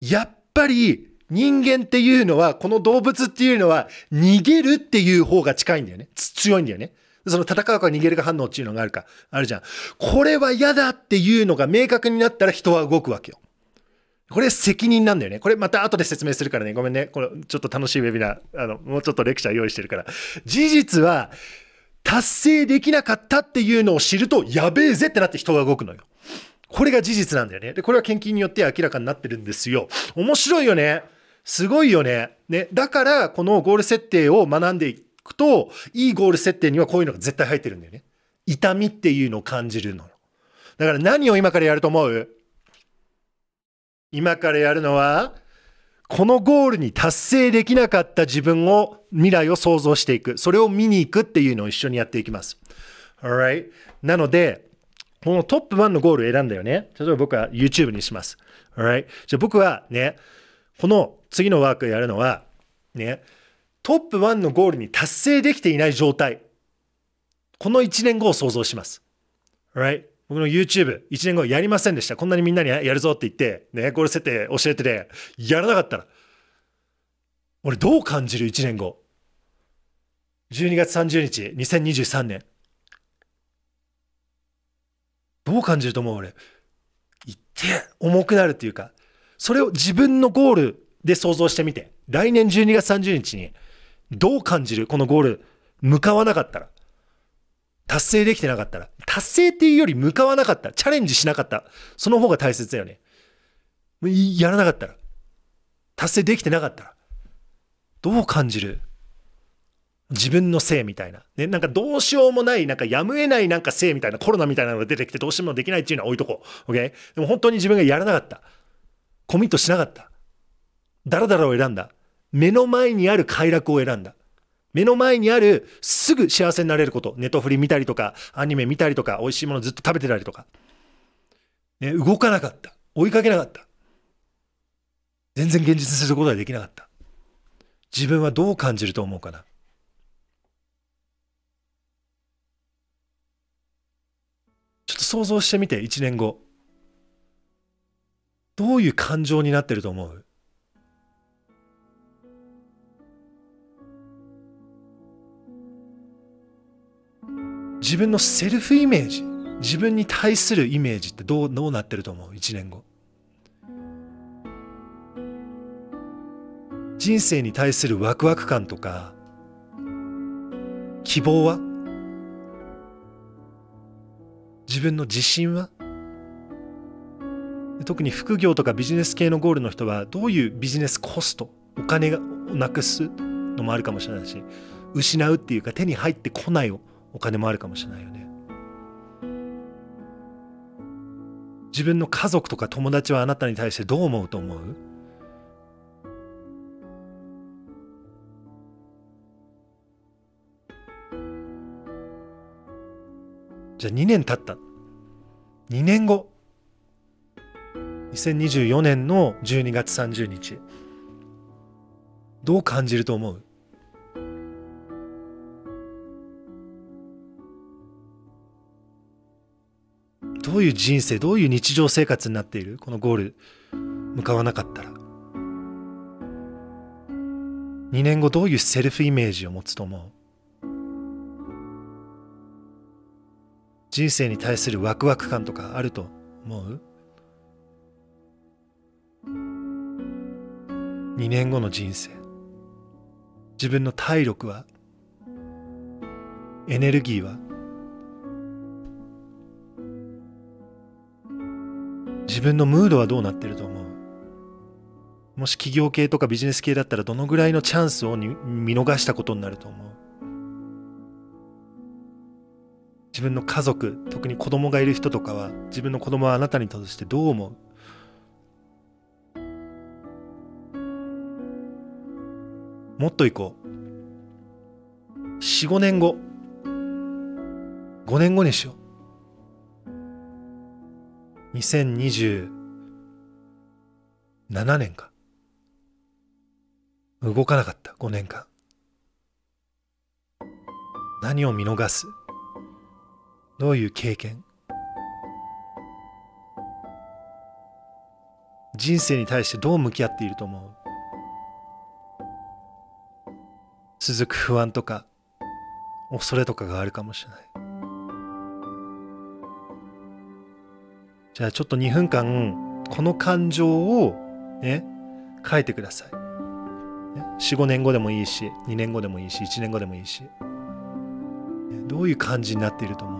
やっぱり、人間っていうのは、この動物っていうのは、逃げるっていう方が近いんだよね。強いんだよね。その戦うか逃げるか反応っていうのがあるか、あるじゃん。これは嫌だっていうのが明確になったら人は動くわけよ。これ責任なんだよね。これまた後で説明するからね。ごめんね。これちょっと楽しいウェビナー、あの、もうちょっとレクチャー用意してるから。事実は、達成できなかったっていうのを知ると、やべえぜってなって人が動くのよ。これが事実なんだよね。で、これは研究によって明らかになってるんですよ。面白いよね。すごいよね。ね。だから、このゴール設定を学んでいくと、いいゴール設定にはこういうのが絶対入ってるんだよね。痛みっていうのを感じるの。だから何を今からやると思う？今からやるのは、このゴールに達成できなかった自分を、未来を想像していく。それを見に行くっていうのを一緒にやっていきます。Alright? なので、このトップ1のゴールを選んだよね。例えば僕は YouTube にします。Alright? じゃあ僕はね、この次のワークやるのは、ね、トップ1のゴールに達成できていない状態。この1年後を想像します。Right? 僕の YouTube、1年後やりませんでした。こんなにみんなにやるぞって言って、ね、ゴール設定教えてて、やらなかったら、俺どう感じる ?1 年後？12月30日、2023年。どう感じると思う俺？言って重くなるっていうか、それを自分のゴールで想像してみて、来年12月30日にどう感じるこのゴール、向かわなかったら。達成できてなかったら、達成っていうより向かわなかった、チャレンジしなかった、その方が大切だよね。やらなかったら、達成できてなかったら、どう感じる？自分のせいみたいな。ね、なんかどうしようもない、なんかやむえないなんかせいみたいなコロナみたいなのが出てきてどうしてもできないっていうのは置いとこう。OK? でも本当に自分がやらなかった。コミットしなかった。ダラダラを選んだ。目の前にある快楽を選んだ。目の前にあるすぐ幸せになれること、ネットフリ見たりとか、アニメ見たりとか、美味しいものずっと食べてたりとか、ね、動かなかった。追いかけなかった。全然現実することができなかった。自分はどう感じると思うかな。ちょっと想像してみて、1年後。どういう感情になってると思う？自分のセルフイメージ自分に対するイメージってどうどうなってると思う？1年後。人生に対するワクワク感とか希望は？自分の自信は？特に副業とかビジネス系のゴールの人はどういうビジネスコストお金をなくすのもあるかもしれないし失うっていうか手に入ってこないをお金もあるかもしれないよね。自分の家族とか友達はあなたに対してどう思うと思う？じゃあ2年経った。2年後。2024年の12月30日。どう感じると思う？どういう人生どういう日常生活になっている？このゴール向かわなかったら。2年後どういうセルフイメージを持つと思う？人生に対するワクワク感とかあると思う？2年後の人生。自分の体力はエネルギーは自分のムードはどうなってると思う？もし企業系とかビジネス系だったらどのぐらいのチャンスを見逃したことになると思う？自分の家族特に子供がいる人とかは自分の子供はあなたにとしてどう思う？もっといこう。45年後。5年後にしよう。2027年か。動かなかった。5年間。何を見逃す？どういう経験？人生に対してどう向き合っていると思う？続く不安とか恐れとかがあるかもしれない。じゃあちょっと2分間この感情をね書いてください。45年後でもいいし2年後でもいいし1年後でもいいし。どういう感じになっていると思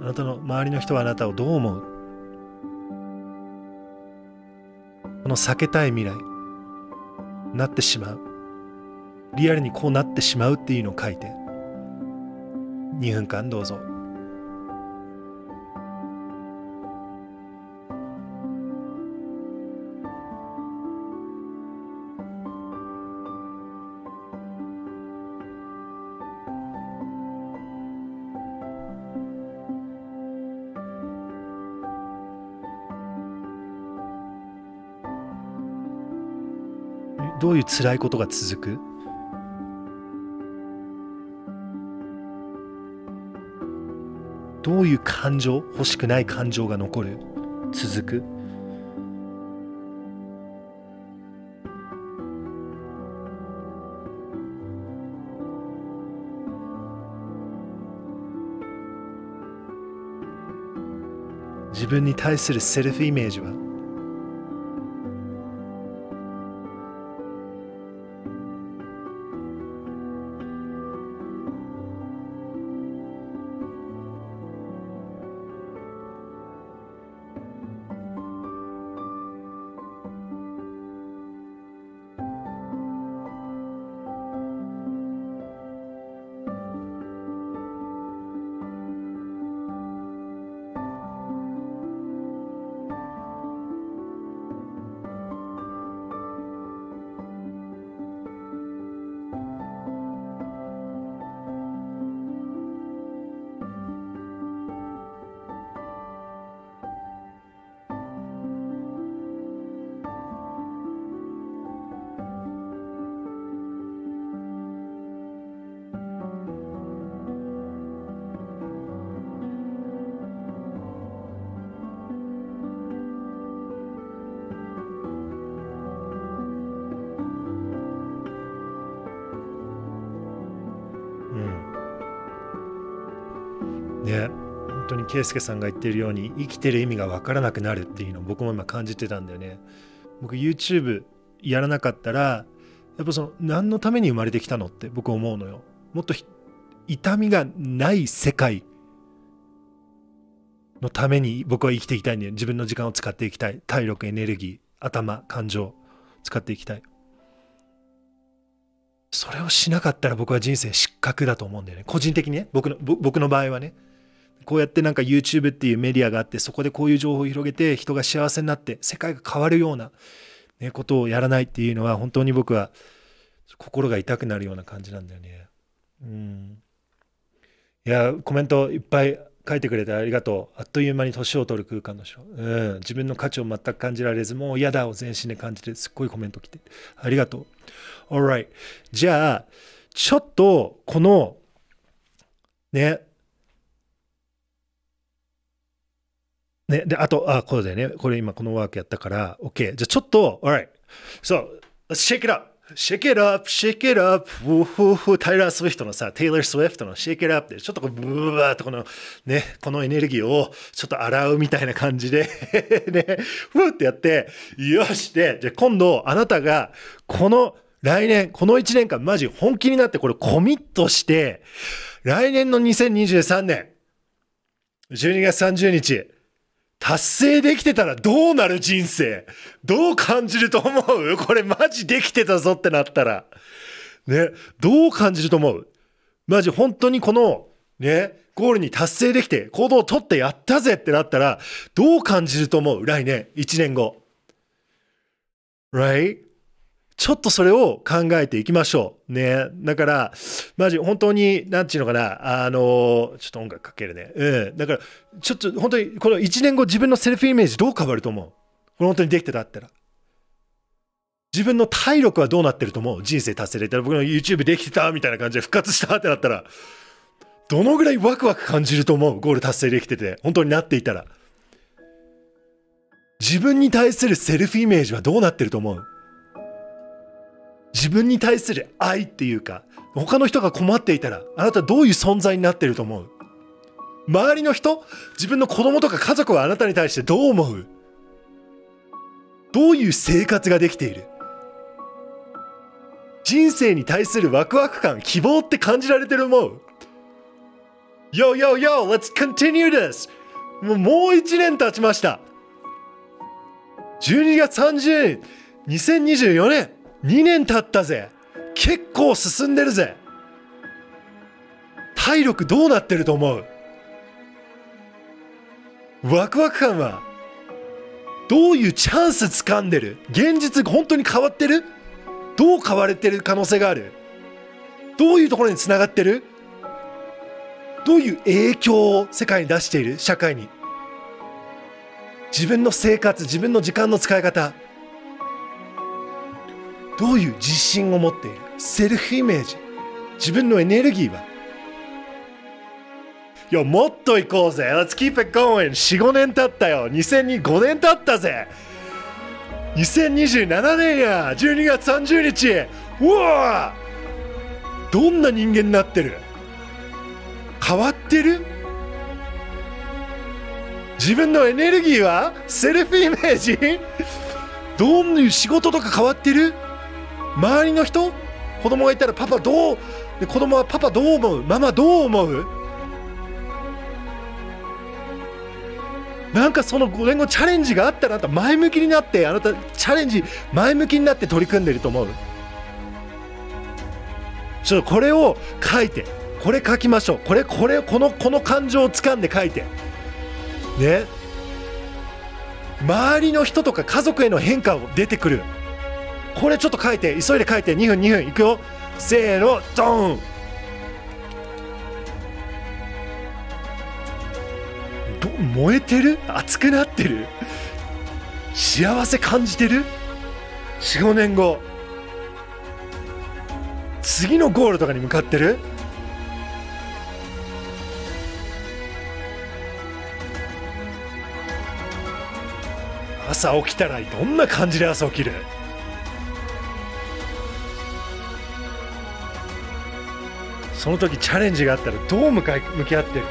う？あなたの周りの人はあなたをどう思う？この避けたい未来なってしまう？リアルにこうなってしまうっていうのを書いて。2分間どうぞ。どういう辛いことが続く？どういう感情欲しくない感情が残る？続く？自分に対するセルフイメージは？うん。ね本当に圭介さんが言ってるように生きてる意味が分からなくなるっていうのを僕も今感じてたんだよね。僕 YouTube やらなかったらやっぱその何のために生まれてきたのって僕思うのよ。もっと痛みがない世界のために僕は生きていきたいんだよ。自分の時間を使っていきたい。体力エネルギー頭感情使っていきたい。それをしなかったら僕は人生失格だと思うんだよね個人的にね僕の僕の場合はねこうやってなんか YouTube っていうメディアがあってそこでこういう情報を広げて人が幸せになって世界が変わるような、ね、ことをやらないっていうのは本当に僕は心が痛くなるような感じなんだよね。うん、いやコメントいっぱい書いてくれてありがとう。あっという間に年を取る空間の書。うん。自分の価値を全く感じられず、もう嫌だを全身で感じて、すっごいコメント来て。ありがとう。Alright. じゃあ、ちょっと、この、ね、ね、で、あと、あ、こうだよね。これ今このワークやったから、OK。じゃあちょっと、alright. So, let's shake it up. Shake it up, shake it up, ウフフタイラー・スウィフトのさ、テイラー・スウィフトの Shake it up で、ちょっとこう、ブーバーとこの、ね、このエネルギーをちょっと洗うみたいな感じで ね、ふーってやって、よしで、じゃあ今度あなたが、この来年、この1年間マジ本気になってこれコミットして、来年の2023年、12月30日、達成できてたらどうなる人生？どう感じると思う？これマジできてたぞってなったら。ね、どう感じると思う？マジ本当にこの、ね、ゴールに達成できて行動をとってやったぜってなったら、どう感じると思う？来年、1年後。Right? ちょっとそれを考えていきましょう。ね。だから、マジ本当に、なんていうのかな、あの、ちょっと音楽かけるね。うん。だから、ちょっと本当に、この1年後自分のセルフイメージどう変わると思う？これ本当にできてたったら。自分の体力はどうなってると思う？人生達成できたら、僕の YouTube できてたみたいな感じで復活したってなったら、どのぐらいワクワク感じると思う？ゴール達成できてて、本当になっていたら。自分に対するセルフイメージはどうなってると思う？自分に対する愛っていうか他の人が困っていたらあなたどういう存在になってると思う？周りの人自分の子供とか家族はあなたに対してどう思う？どういう生活ができている？人生に対するワクワク感希望って感じられてる思う？Yo, yo, yo, let's continue this! もうもう1年経ちました。12月30日2024年。2年経ったぜ。結構進んでるぜ。体力どうなってると思う？ワクワク感はどういうチャンス掴んでる？現実本当に変わってる？どう変われてる可能性がある？どういうところにつながってる？どういう影響を世界に出している？社会に。自分の生活自分の時間の使い方。どういう自信を持っている？セルフイメージ。自分のエネルギーは？いやもっと行こうぜ。Let's keep it going 45年経ったよ。2005年経ったぜ。2027年や。12月30日。うわどんな人間になってる？変わってる？自分のエネルギーは？セルフイメージ？どんな仕事とか変わってる？周りの人子供がいたらパパどうで子供はパパどう思う？ママどう思う？なんかその5年後チャレンジがあったらあなた前向きになってあなたチャレンジ前向きになって取り組んでると思う？ちょっとこれを書いてこれ書きましょう。これこれこのこの感情をつかんで書いて。ね。周りの人とか家族への変化を出てくる。これちょっと書いて急いで書いて2分2分いくよ。せーのドン。ど燃えてる？熱くなってる？幸せ感じてる？45年後。次のゴールとかに向かってる？朝起きたらどんな感じで朝起きる？その時チャレンジがあったらどう向かい向き合ってる？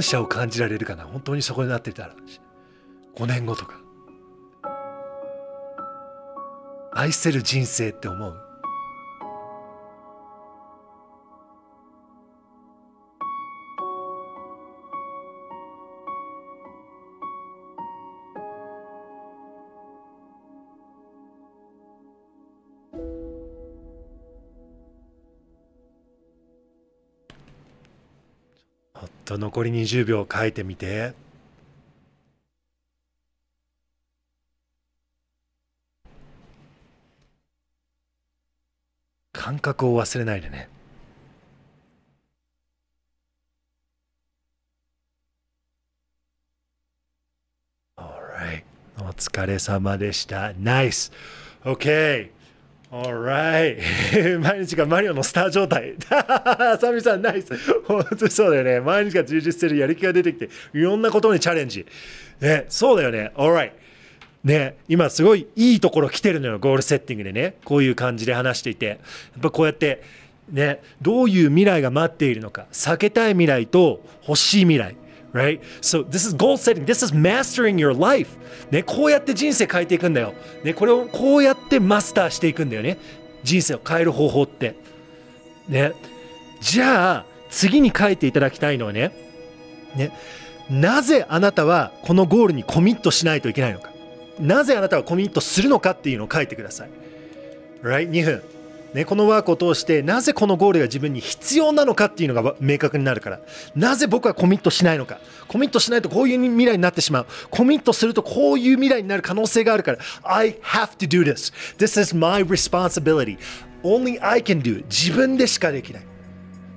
感謝を感じられるかな。本当にそこになってたら5年後とか。愛せる人生って思う。と残り20秒書いてみて感覚を忘れないでねお疲れ様でした。ナイス !OK! A l r 毎日がマリオのスター状態。サミさんナイス。本当にそうだよね。毎日が充実してるやる気が出てきていろんなことにチャレンジ。ねそうだよね。Alright ね今すごいいいところ来てるのよゴールセッティングでね。こういう感じで話していて。やっぱこうやってねどういう未来が待っているのか。避けたい未来と欲しい未来。Right? So this is goal setting. This is mastering your life. ね、こうやって人生変えていくんだよ。ね、これをこうやってマスターしていくんだよね。人生を変える方法って。ね。じゃあ、次に書いていただきたいのはね、ね、なぜあなたはこのゴールにコミットしないといけないのか。なぜあなたはコミットするのかっていうのを書いてください。right? 2分。ね、このワークを通してなぜこのゴールが自分に必要なのかっていうのが明確になるから。なぜ僕はコミットしないのか。コミットしないとこういう未来になってしまう。コミットするとこういう未来になる可能性があるから。I have to do this. This is my responsibility. Only I can do 自分でしかできない。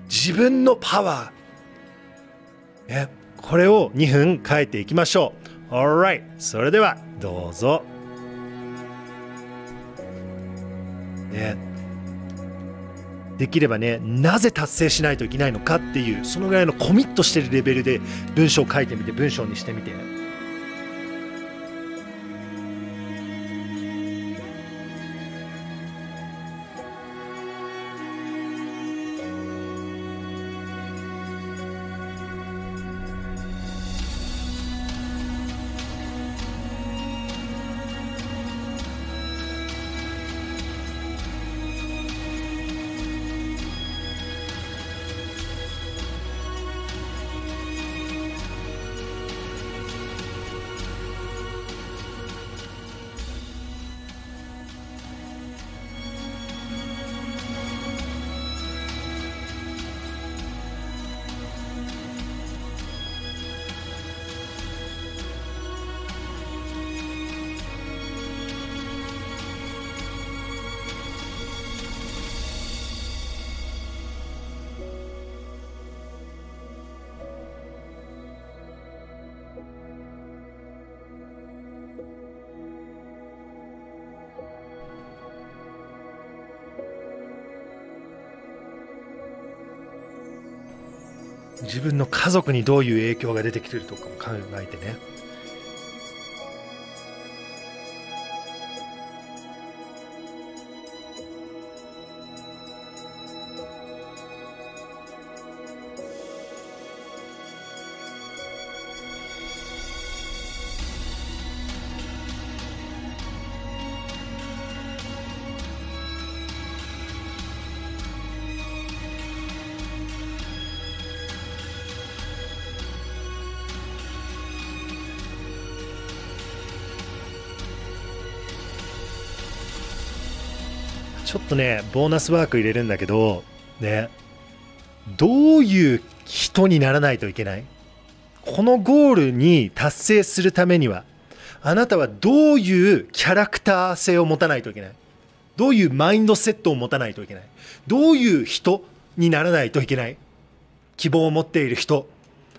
自分のパワー、ね、これを2分書いていきましょう。Alright それではどうぞ。ね。できればねなぜ達成しないといけないのかっていうそのぐらいのコミットしてるレベルで文章を書いてみて文章にしてみて。族にどういう影響が出てきてるとかも考えてね。とねボーナスワーク入れるんだけどねどういう人にならないといけない？このゴールに達成するためにはあなたはどういうキャラクター性を持たないといけない？どういうマインドセットを持たないといけない？どういう人にならないといけない？希望を持っている人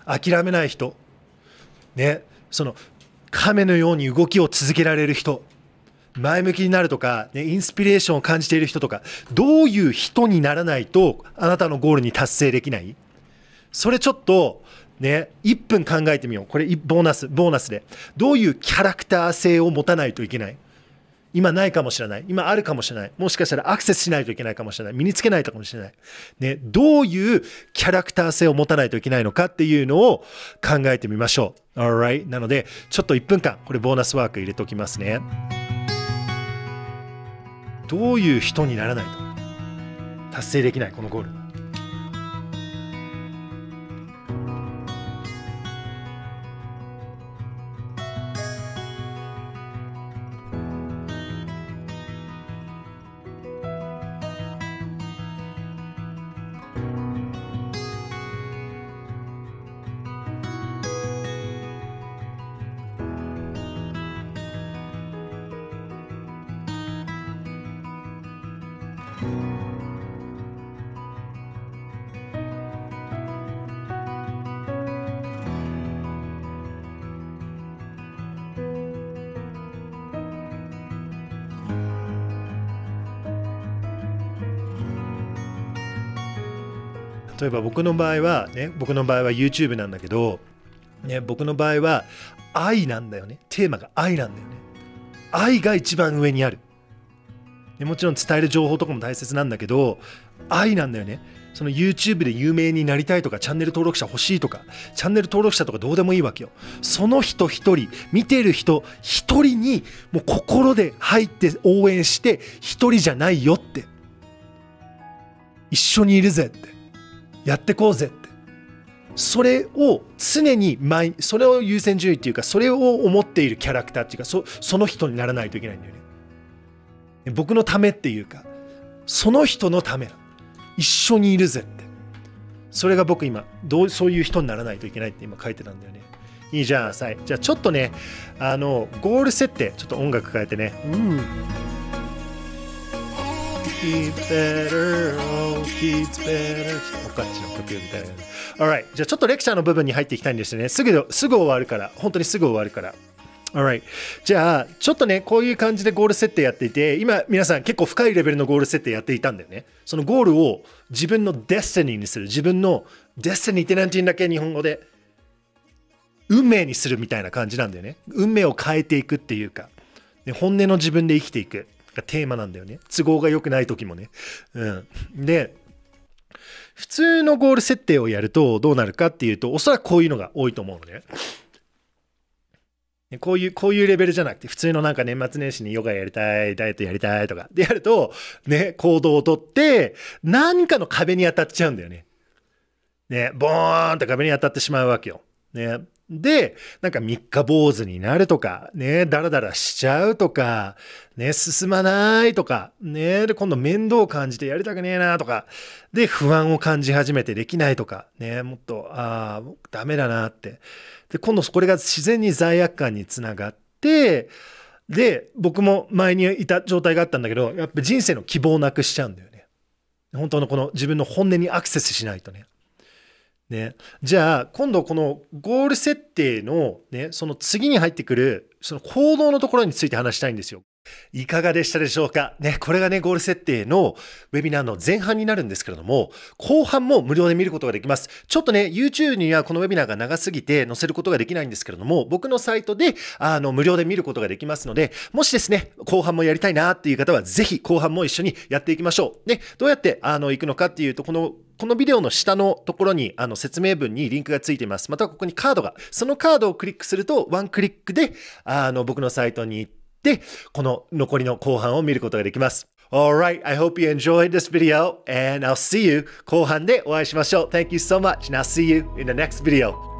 諦めない人ねその亀のように動きを続けられる人前向きになるとか、ね、インスピレーションを感じている人とか、どういう人にならないと、あなたのゴールに達成できない？それちょっと、ね、1分考えてみよう。これ、ボーナス、ボーナスで。どういうキャラクター性を持たないといけない？今ないかもしれない。今あるかもしれない。もしかしたらアクセスしないといけないかもしれない。身につけないかもしれない。ね、どういうキャラクター性を持たないといけないのか？っていうのを考えてみましょう。Alright? なので、ちょっと1分間、これボーナスワーク入れておきますね。どういう人にならないと達成できないこのゴール。例えば僕の場合はね僕の場合は YouTube なんだけど、ね、僕の場合は愛なんだよね。テーマが愛なんだよね。愛が一番上にある。でもちろん伝える情報とかも大切なんだけど愛なんだよね。その YouTube で有名になりたいとかチャンネル登録者欲しいとかチャンネル登録者とかどうでもいいわけよ。その人一人見てる人一人にもう心で入って応援して一人じゃないよって。一緒にいるぜって。やってこうぜって。それを常に前それを優先順位っていうかそれを思っているキャラクターっていうかそその人にならないといけないんだよね。僕のためっていうかその人のため一緒にいるぜって。それが僕今どうそういう人にならないといけないって今書いてたんだよね。いいじゃんさいじゃあちょっとねあのゴール設定ちょっと音楽変えてね。うん。Keep better, oh, keep better おかちの曲みたいな Alright じゃあちょっとレクチャーの部分に入っていきたいんですねすぐすぐ終わるから本当にすぐ終わるから Alright. じゃあ、ちょっとね、こういう感じでゴール設定やっていて、今、皆さん結構深いレベルのゴール設定やっていたんだよね。そのゴールを自分の destiny にする。自分の destiny って何て言うんだっけ？日本語で。運命にするみたいな感じなんだよね。運命を変えていくっていうか、本音の自分で生きていくがテーマなんだよね。都合が良くない時もね。うん。で、普通のゴール設定をやるとどうなるかっていうと、おそらくこういうのが多いと思うのね。こういう、こういうレベルじゃなくて、普通のなんか年末年始にヨガやりたい、ダイエットやりたいとか、でやると、ね、行動をとって、何かの壁に当たっちゃうんだよね。ね、ボーンって壁に当たってしまうわけよ。ね。で、なんか三日坊主になるとか、ね、ダラダラしちゃうとか、ね、進まないとか、ね、で、今度面倒を感じてやりたくねえなとか、で、不安を感じ始めてできないとか、ね、もっと、ああ、ダメだなって。で、今度これが自然に罪悪感につながって、で、僕も前にいた状態があったんだけど、やっぱ人生の希望をなくしちゃうんだよね。本当のこの自分の本音にアクセスしないとね。ね、じゃあ今度このゴール設定の、ね、その次に入ってくるその行動のところについて話したいんですよ。いかがでしたでしょうか？ね、これがね、ゴール設定のウェビナーの前半になるんですけれども、後半も無料で見ることができます。ちょっとね、YouTube にはこのウェビナーが長すぎて載せることができないんですけれども、僕のサイトで、あの、無料で見ることができますので、もしですね、後半もやりたいなっていう方は、ぜひ後半も一緒にやっていきましょう。ね、どうやって、あの、行くのかっていうと、このこのビデオの下のところにあの説明文にリンクがついています。またここにカードが。そのカードをクリックすると、ワンクリックであの僕のサイトに行って、この残りの後半を見ることができます。Alright, I hope you enjoyed this video and I'll see you 後半でお会いしましょう。Thank you so much and I'll see you in the next video.